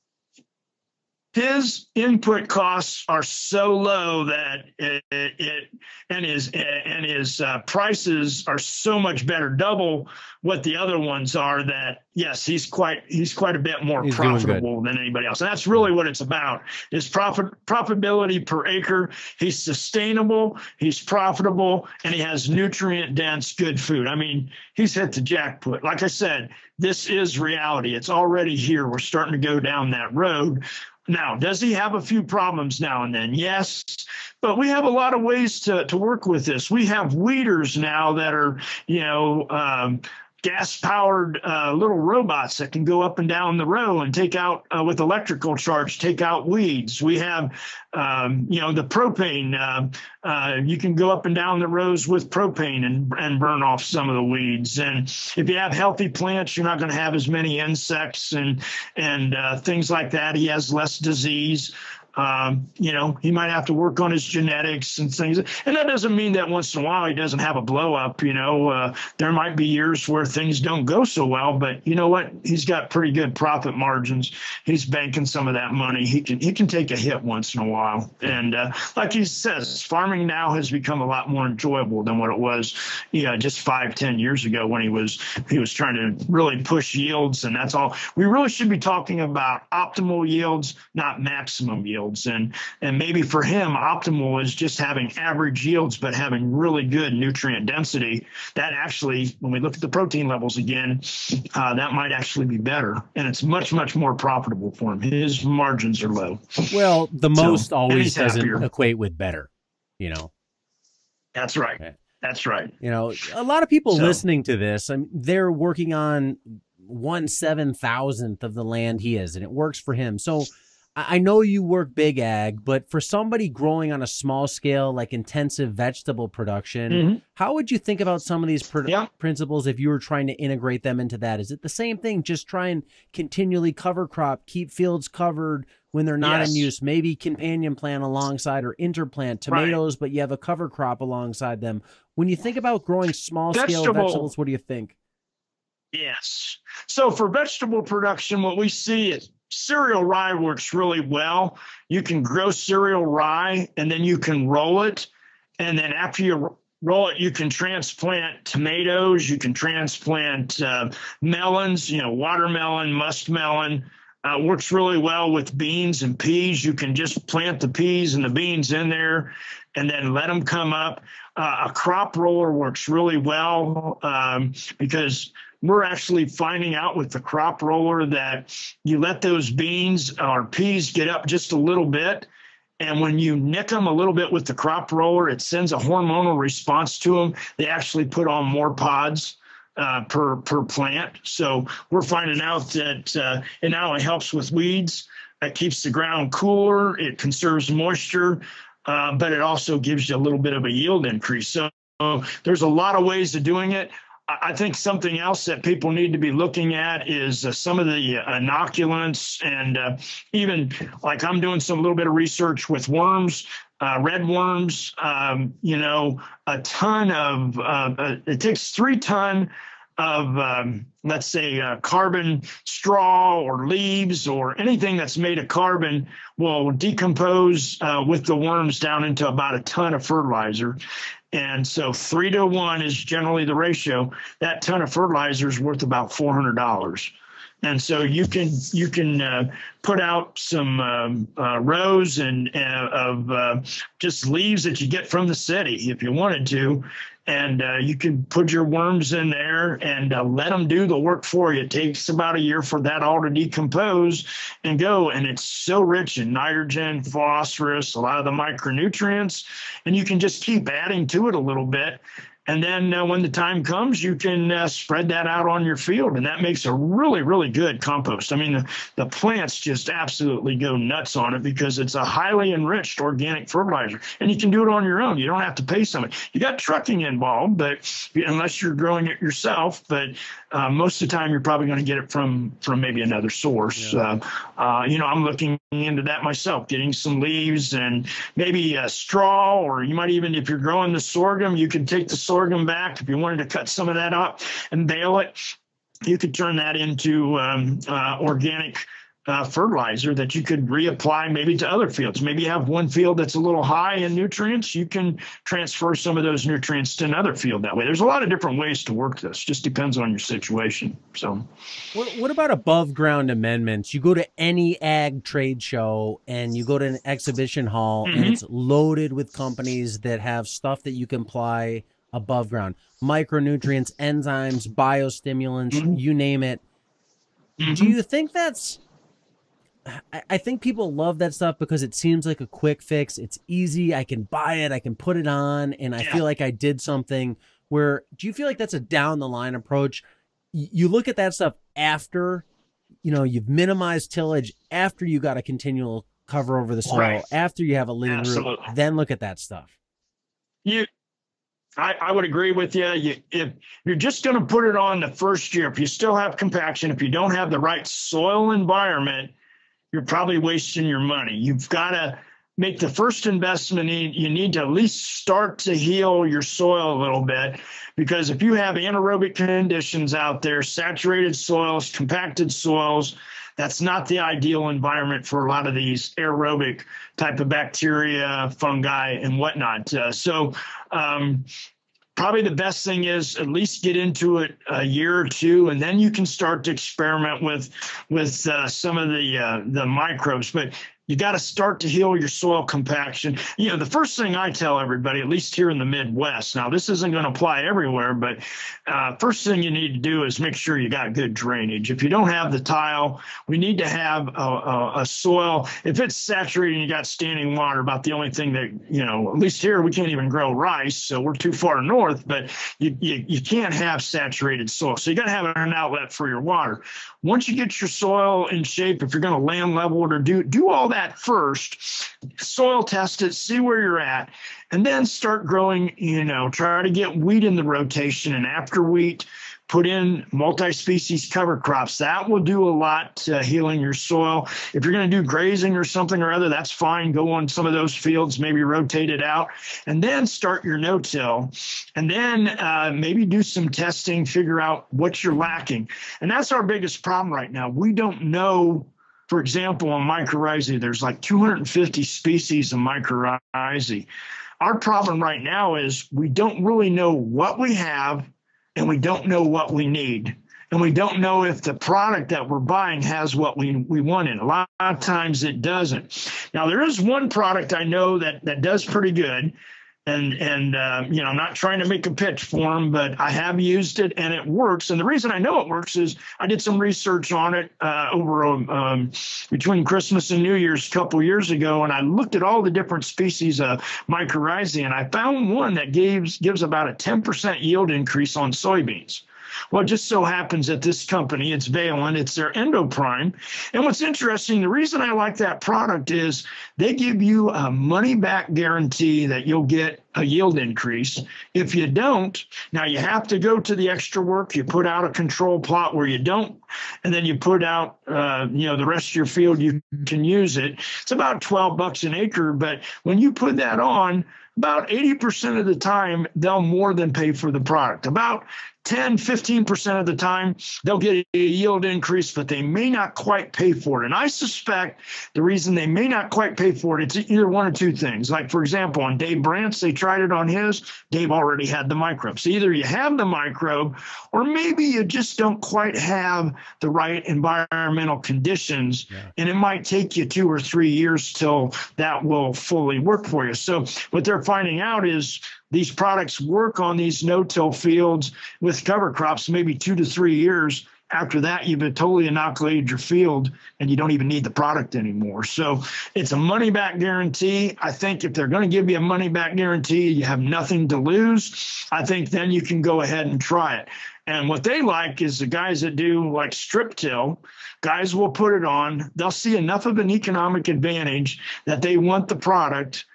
his input costs are so low that it, it, it and his and his uh, prices are so much better, double what the other ones are. That yes, he's quite he's quite a bit more he's profitable than anybody else, and that's really what it's about: is profit profitability per acre. He's sustainable, he's profitable, and he has nutrient dense, good food. I mean, he's hit the jackpot. Like I said, this is reality. It's already here. We're starting to go down that road. Now, does he have a few problems now and then? Yes, but we have a lot of ways to, to work with this. We have weeders now that are, you know, um, gas powered uh, little robots that can go up and down the row and take out uh, with electrical charge take out weeds. We have um, you know the propane uh, uh, you can go up and down the rows with propane and, and burn off some of the weeds. And if you have healthy plants you're not going to have as many insects and and uh, things like that. He has less disease um, you know, he might have to work on his genetics and things. And that doesn't mean that once in a while he doesn't have a blow up. You know, uh, there might be years where things don't go so well, but you know what? He's got pretty good profit margins. He's banking some of that money. He can he can take a hit once in a while. And uh, like he says, farming now has become a lot more enjoyable than what it was, you know, just five ten years ago when he was he was trying to really push yields. And that's all. We really should be talking about optimal yields, not maximum yields yields. And, and maybe for him, optimal is just having average yields, but having really good nutrient density. That actually, when we look at the protein levels again, uh, that might actually be better. And it's much, much more profitable for him. His margins are low. Well, the most so, always doesn't happier. equate with better, you know? That's right. Okay. That's right. You know, a lot of people so, listening to this, I mean, they're working on one seven thousandth of the land he is, and it works for him. So I know you work big ag, but for somebody growing on a small scale, like intensive vegetable production, mm-hmm. how would you think about some of these pr- yeah. principles if you were trying to integrate them into that? Is it the same thing? Just try and continually cover crop, keep fields covered when they're not yes. in use, maybe companion plant alongside or interplant tomatoes, right. but you have a cover crop alongside them. When you think about growing small scale Vegetable. vegetables, what do you think? Yes. So for vegetable production, what we see is cereal rye works really well. You can grow cereal rye and then you can roll it. And then after you roll it, you can transplant tomatoes, you can transplant uh, melons, you know, watermelon, muskmelon. Uh, works really well with beans and peas. You can just plant the peas and the beans in there and then let them come up. Uh, a crop roller works really well um, because we're actually finding out with the crop roller that you let those beans or peas get up just a little bit and when you nick them a little bit with the crop roller, it sends a hormonal response to them. They actually put on more pods. Uh, per per plant, so we're finding out that uh, it not only helps with weeds, it keeps the ground cooler, it conserves moisture, uh, but it also gives you a little bit of a yield increase. So there's a lot of ways of doing it. I think something else that people need to be looking at is uh, some of the inoculants and uh, even like I'm doing some little bit of research with worms, uh, red worms. Um, you know, a ton of uh, uh, it takes three ton of um, let's say uh, carbon straw or leaves or anything that's made of carbon will decompose with the worms down into about a ton of fertilizer and so three to one is generally the ratio. That ton of fertilizer is worth about four hundred dollars. And so you can you can uh, put out some um, uh, rows and uh, of uh, just leaves that you get from the city if you wanted to, and uh, you can put your worms in there and uh, let them do the work for you. It takes about a year for that all to decompose and go, and it's so rich in nitrogen, phosphorus, a lot of the micronutrients, and you can just keep adding to it a little bit. And then uh, when the time comes, you can uh, spread that out on your field, and that makes a really, really good compost. I mean, the, the plants just absolutely go nuts on it because it's a highly enriched organic fertilizer, and you can do it on your own. You don't have to pay somebody. You got trucking involved, but unless you're growing it yourself, but uh, most of the time you're probably going to get it from from maybe another source. Yeah. Uh, uh, you know, I'm looking into that myself, getting some leaves and maybe a straw, or you might even, if you're growing the sorghum, you can take the sorghum back if you wanted to cut some of that up and bale it. You could turn that into um, uh, organic uh, fertilizer that you could reapply maybe to other fields. Maybe you have one field that's a little high in nutrients. You can transfer some of those nutrients to another field that way. There's a lot of different ways to work this. Just depends on your situation. So, what, what about above ground amendments? You go to any ag trade show and you go to an exhibition hall mm-hmm. and it's loaded with companies that have stuff that you can apply above ground micronutrients, enzymes, biostimulants, mm-hmm. you name it. Mm-hmm. Do you think that's I think people love that stuff because it seems like a quick fix. It's easy. I can buy it. I can put it on, and I yeah. feel like I did something. Where do you feel like that's a down the line approach? You look at that stuff after, you know, you've minimized tillage, after you got a continual cover over the soil, right. after you have a living root, then look at that stuff. You, I, I would agree with you. you. If you're just going to put it on the first year, if you still have compaction, if you don't have the right soil environment, you're probably wasting your money. You've got to make the first investment. You need to at least start to heal your soil a little bit because if you have anaerobic conditions out there, saturated soils, compacted soils, that's not the ideal environment for a lot of these aerobic type of bacteria, fungi, and whatnot. Uh, so, um, probably the best thing is at least get into it a year or two, and then you can start to experiment with with uh, some of the uh, the microbes. But you got to start to heal your soil compaction. You know, the first thing I tell everybody, at least here in the Midwest, now this isn't going to apply everywhere, but uh, first thing you need to do is make sure you got good drainage. If you don't have the tile, we need to have a, a, a soil. If it's saturated and you got standing water, about the only thing that, you know, at least here we can't even grow rice, so we're too far north, but you, you, you can't have saturated soil. So you got to have an outlet for your water. Once you get your soil in shape, if you're going to land level it or do, do all that that first, soil test it, see where you're at, and then start growing, you know, try to get wheat in the rotation. And after wheat, put in multi-species cover crops. That will do a lot to healing your soil. If you're going to do grazing or something or other, that's fine. Go on some of those fields, maybe rotate it out, and then start your no-till. And then uh, maybe do some testing, figure out what you're lacking. And that's our biggest problem right now. We don't know for example, on mycorrhizae, there's like 250 species of mycorrhizae. Our problem right now is we don't really know what we have and we don't know what we need. And we don't know if the product that we're buying has what we, we want in. A lot of times it doesn't. Now, there is one product I know that, that does pretty good and and uh, you know, I'm not trying to make a pitch for them, but I have used it and it works. And the reason I know it works is I did some research on it uh, over um, um, between Christmas and New Year's a couple years ago, and I looked at all the different species of mycorrhizae, and I found one that gives gives about a 10% yield increase on soybeans. Well, it just so happens that this company, it's Valent, it's their Endoprime. And what's interesting, the reason I like that product is they give you a money back guarantee that you'll get a yield increase. If you don't, now you have to go to the extra work. You put out a control plot where you don't, and then you put out, uh, you know, the rest of your field, you can use it. It's about 12 bucks an acre. But when you put that on, about 80% of the time, they'll more than pay for the product. About 10, 15% of the time, they'll get a yield increase, but they may not quite pay for it. And I suspect the reason they may not quite pay for it, it's either one or two things. Like, for example, on Dave Brandt's, they tried it on his. Dave already had the microbe. So either you have the microbe, or maybe you just don't quite have the right environmental conditions. Yeah. And it might take you two or three years till that will fully work for you. So what they're finding out is these products work on these no-till fields with cover crops maybe two to three years. After that you've been totally inoculated your field and you don't even need the product anymore. So it's a money back guarantee. I think if they're going to give you a money back guarantee you have nothing to lose. I think then you can go ahead and try it. And what they like is the guys that do like strip till. Guys will put it on. They'll see enough of an economic advantage that they want the product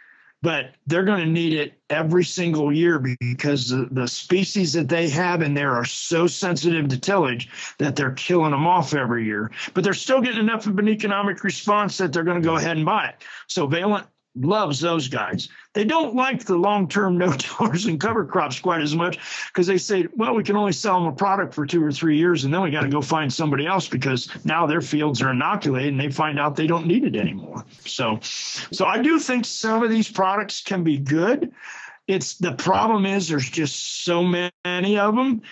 but they're going to need it every single year because the, the, species that they have in there are so sensitive to tillage that they're killing them off every year. But they're still getting enough of an economic response that they're going to go ahead and buy it. So Valent loves those guys. They don't like the long-term no-tillers and cover crops quite as much because they say, well, we can only sell them a product for two or three years, and then we got to go find somebody else because now their fields are inoculated and they find out they don't need it anymore. So, so I do think some of these products can be good. It's the problem is there's just so many of them.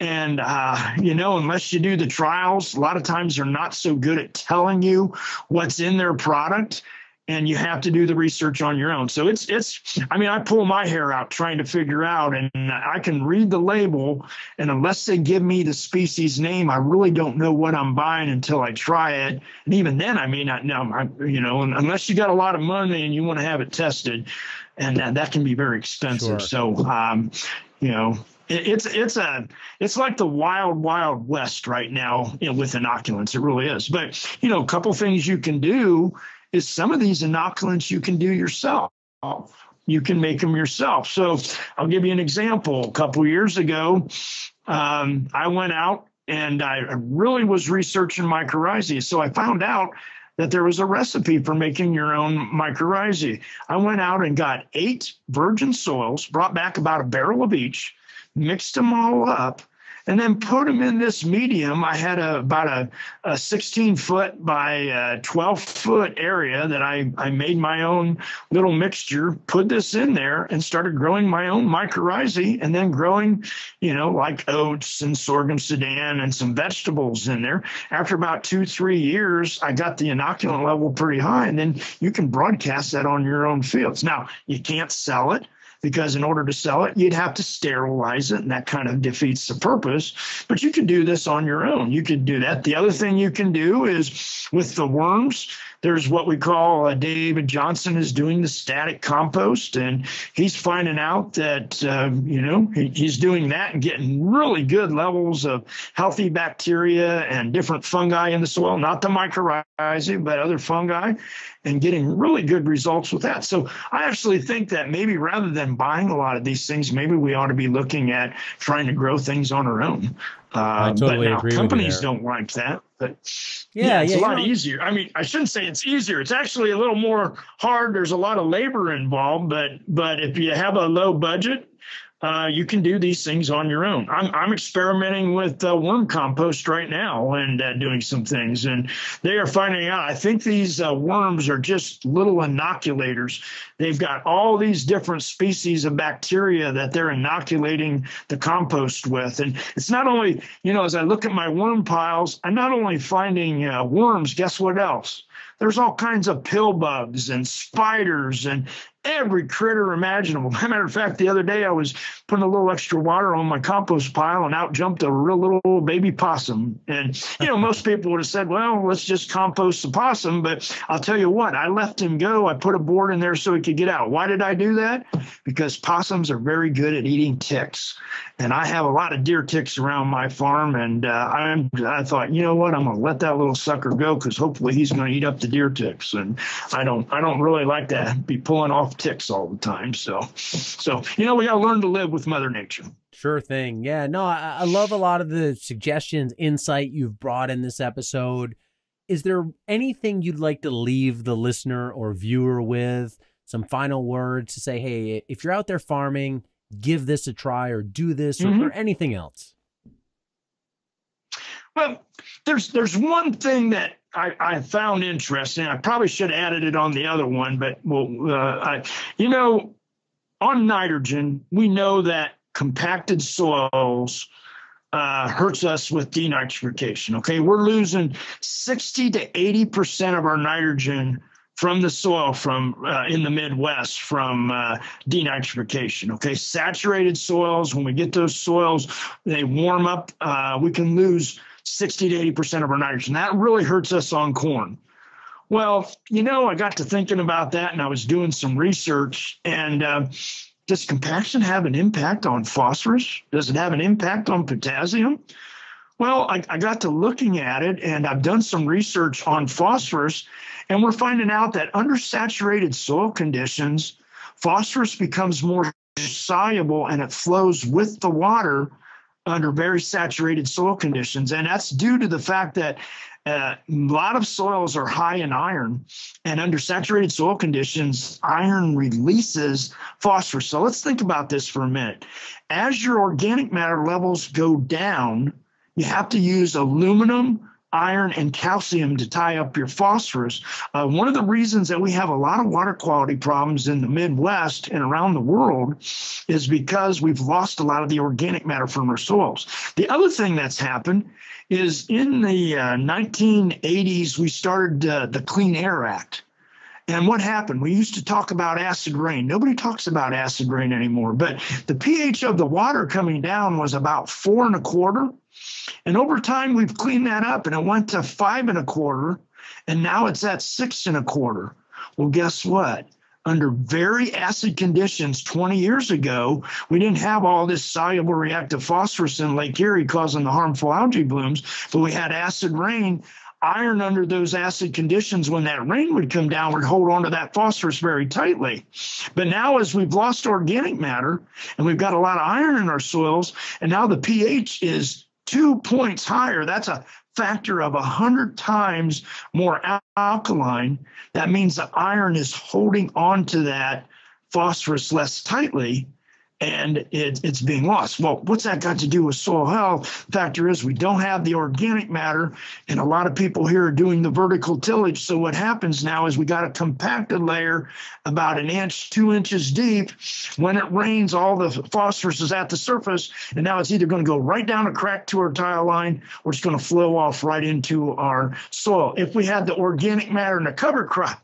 And, uh, you know, unless you do the trials, a lot of times they're not so good at telling you what's in their product and you have to do the research on your own. So it's it's I mean I pull my hair out trying to figure out and I can read the label and unless they give me the species name I really don't know what I'm buying until I try it. And even then I may not know I, you know unless you got a lot of money and you want to have it tested and, and that can be very expensive. Sure. So um you know it's it's a it's like the wild wild west right now you know, with inoculants it really is but you know a couple things you can do is some of these inoculants you can do yourself. You can make them yourself. So I'll give you an example. A couple years ago, um, I went out and I really was researching mycorrhizae. So I found out that there was a recipe for making your own mycorrhizae. I went out and got eight virgin soils, brought back about a barrel of each, mixed them all up, and then put them in this medium. I had a, about a, a 16 foot by a 12 foot area that I, I made my own little mixture, put this in there and started growing my own mycorrhizae and then growing, you know, like oats and sorghum sudan and some vegetables in there. After about two, three years, I got the inoculant level pretty high and then you can broadcast that on your own fields. Now you can't sell it because in order to sell it, you'd have to sterilize it, and that kind of defeats the purpose. But you can do this on your own. You can do that. The other thing you can do is with the worms, there's what we call uh, David Johnson is doing the static compost, and he's finding out that uh, you know he, he's doing that and getting really good levels of healthy bacteria and different fungi in the soil, not the mycorrhizae, but other fungi, and getting really good results with that. So I actually think that maybe rather than buying a lot of these things, maybe we ought to be looking at trying to grow things on our own. Uh, I totally but now agree companies don't like that. But yeah, yeah it's yeah, a lot easier. I mean, I shouldn't say it's easier. It's actually a little more hard. There's a lot of labor involved, but but if you have a low budget, uh, you can do these things on your own. I'm, I'm experimenting with uh, worm compost right now and uh, doing some things, and they are finding out. I think these uh, worms are just little inoculators. They've got all these different species of bacteria that they're inoculating the compost with, and it's not only you know as I look at my worm piles, I'm not only finding uh, worms. Guess what else? there's all kinds of pill bugs and spiders and every critter imaginable. matter of fact, the other day I was putting a little extra water on my compost pile and out jumped a real little baby possum. And, you know, most people would have said, well, let's just compost the possum. But I'll tell you what, I let him go. I put a board in there so he could get out. Why did I do that? Because possums are very good at eating ticks. And I have a lot of deer ticks around my farm. And uh, I'm, I thought, you know what, I'm going to let that little sucker go because hopefully he's going to eat up the deer ticks. And I don't, I don't really like to be pulling off ticks all the time. So, so you know, we got to learn to live with Mother Nature. Sure thing. Yeah. No, I, I love a lot of the suggestions, insight you've brought in this episode. Is there anything you'd like to leave the listener or viewer with? Some final words to say, hey, if you're out there farming, give this a try or do this mm-hmm. or, or anything else. Well, there's there's one thing that I, I, found interesting. I probably should have added it on the other one, but well, uh, I, you know, on nitrogen, we know that compacted soils uh, hurts us with denitrification. Okay, we're losing 60 to 80 percent of our nitrogen from the soil from uh, in the Midwest from uh, denitrification. Okay, saturated soils. When we get those soils, they warm up. Uh, we can lose 60 to 80% of our nitrogen. That really hurts us on corn. Well, you know, I got to thinking about that and I was doing some research. And uh, does compaction have an impact on phosphorus? Does it have an impact on potassium? Well, I, I got to looking at it and I've done some research on phosphorus, and we're finding out that under saturated soil conditions, phosphorus becomes more soluble and it flows with the water under very saturated soil conditions. And that's due to the fact that uh, a lot of soils are high in iron, and under saturated soil conditions, iron releases phosphorus. So let's think about this for a minute. As your organic matter levels go down, you have to use aluminum, iron, and calcium to tie up your phosphorus. Uh, one of the reasons that we have a lot of water quality problems in the Midwest and around the world is because we've lost a lot of the organic matter from our soils. The other thing that's happened is in the uh, 1980s, we started uh, the Clean Air Act. And what happened? We used to talk about acid rain. Nobody talks about acid rain anymore, but the pH of the water coming down was about four and a quarter. And over time, we've cleaned that up and it went to five and a quarter. And now it's at six and a quarter. Well, guess what? Under very acid conditions 20 years ago, we didn't have all this soluble reactive phosphorus in Lake Erie causing the harmful algae blooms, but we had acid rain iron under those acid conditions when that rain would come down would hold on to that phosphorus very tightly. But now as we've lost organic matter and we've got a lot of iron in our soils and now the pH is two points higher, that's a factor of 100 times more alkaline. That means the iron is holding on to that phosphorus less tightly and it, it's being lost. Well, what's that got to do with soil health? Factor is we don't have the organic matter, and a lot of people here are doing the vertical tillage. So what happens now is we got a compacted layer about an inch, two inches deep. When it rains, all the phosphorus is at the surface, and now it's either going to go right down a crack to our tile line, or it's going to flow off right into our soil. If we had the organic matter in a cover crop,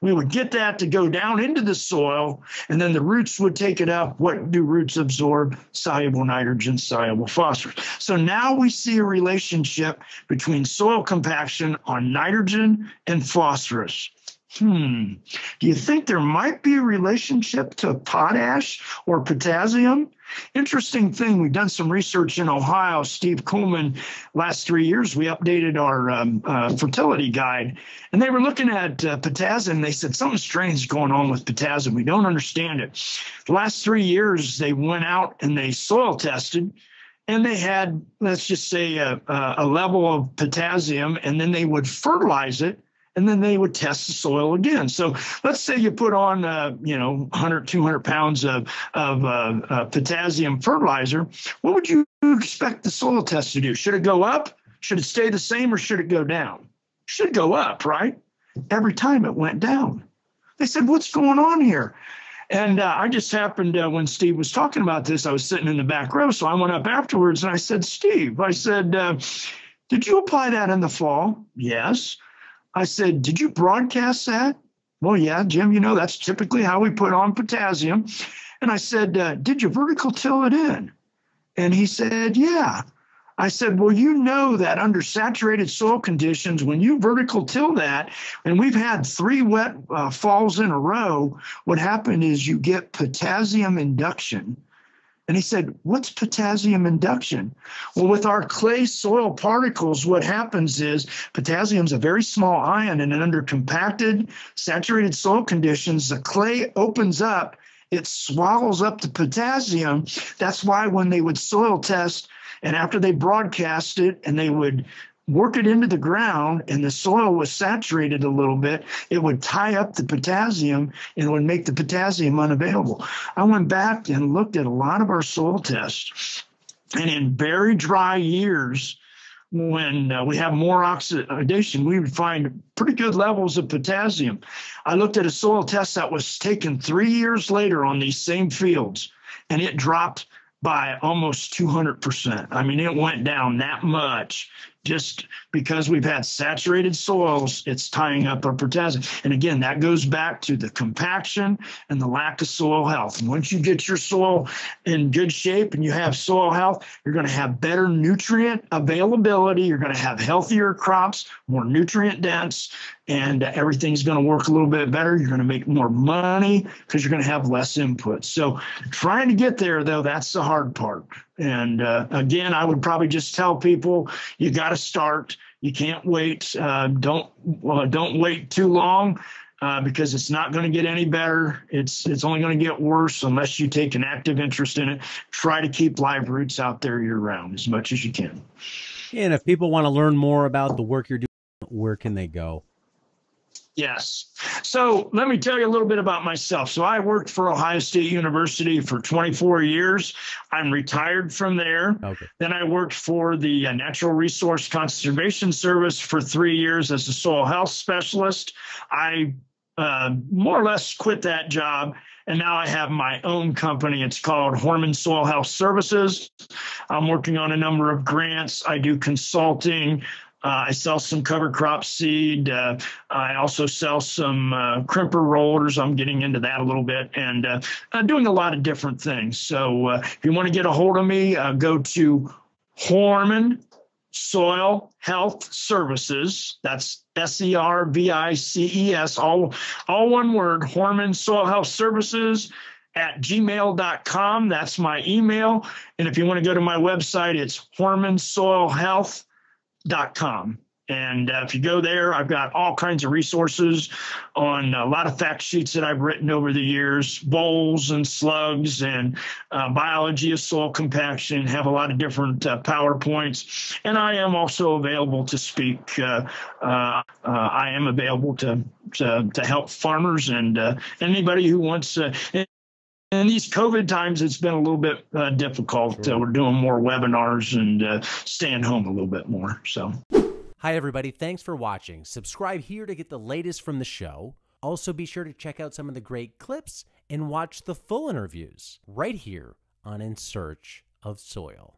we would get that to go down into the soil, and then the roots would take it up. What do roots absorb? Soluble nitrogen, soluble phosphorus. So now we see a relationship between soil compaction on nitrogen and phosphorus. Hmm. Do you think there might be a relationship to potash or potassium? Interesting thing. We've done some research in Ohio. Steve Culman, last three years, we updated our um, uh, fertility guide, and they were looking at uh, potassium. They said something strange is going on with potassium. We don't understand it. The last three years, they went out and they soil tested and they had let's just say a, a, level of potassium and then they would fertilize it and then they would test the soil again. So let's say you put on, uh, you know, 100, 200 pounds of, of uh, uh, potassium fertilizer. What would you expect the soil test to do? Should it go up? Should it stay the same or should it go down? Should go up, right? Every time it went down. They said, What's going on here? And uh, I just happened uh, when Steve was talking about this, I was sitting in the back row. So I went up afterwards and I said, Steve, I said, uh, Did you apply that in the fall? Yes. I said, Did you broadcast that? Well, yeah, Jim, you know, that's typically how we put on potassium. And I said, uh, Did you vertical till it in? And he said, Yeah. I said, Well, you know that under saturated soil conditions, when you vertical till that, and we've had three wet uh, falls in a row, what happened is you get potassium induction. And he said, What's potassium induction? Well, with our clay soil particles, what happens is potassium is a very small ion, and under compacted, saturated soil conditions, the clay opens up, it swallows up the potassium. That's why when they would soil test, and after they broadcast it and they would work it into the ground and the soil was saturated a little bit, it would tie up the potassium and would make the potassium unavailable. I went back and looked at a lot of our soil tests. And in very dry years, when uh, we have more oxidation, we would find pretty good levels of potassium. I looked at a soil test that was taken three years later on these same fields, and it dropped by almost 200%. I mean, it went down that much just because we've had saturated soils, it's tying up our potassium. And again, that goes back to the compaction and the lack of soil health. And once you get your soil in good shape and you have soil health, you're going to have better nutrient availability. You're going to have healthier crops, more nutrient dense, and everything's going to work a little bit better. You're going to make more money because you're going to have less input. So, trying to get there, though, that's the hard part. And uh, again, I would probably just tell people you got to start. You can't wait. Uh, don't uh, don't wait too long uh, because it's not going to get any better. It's it's only going to get worse unless you take an active interest in it. Try to keep live roots out there year round as much as you can. And if people want to learn more about the work you're doing, where can they go? Yes. So let me tell you a little bit about myself. So I worked for Ohio State University for 24 years. I'm retired from there. Okay. Then I worked for the uh, Natural Resource Conservation Service for three years as a soil health specialist. I uh, more or less quit that job. And now I have my own company. It's called Hoorman Soil Health Services. I'm working on a number of grants. I do consulting. Uh, I sell some cover crop seed. Uh, I also sell some uh, crimper rollers. I'm getting into that a little bit and uh, doing a lot of different things. So uh, if you want to get a hold of me, uh, go to Hoorman Soil Health Services. That's S E R V I C E S, all, all one word, Hoorman Soil Health Services at gmail.com. That's my email. And if you want to go to my website, it's Hoorman Soil Health com. And uh, if you go there, I've got all kinds of resources on a lot of fact sheets that I've written over the years, voles and slugs and uh, biology of soil compaction, have a lot of different uh, PowerPoints. And I am also available to speak. Uh, uh, uh, I am available to, to, to, help farmers and anybody who wants in these COVID times, it's been a little bit uh, difficult. Sure. Uh, we're doing more webinars and uh, staying home a little bit more. So, hi, everybody. Thanks for watching. Subscribe here to get the latest from the show. Also, be sure to check out some of the great clips and watch the full interviews right here on In Search of Soil.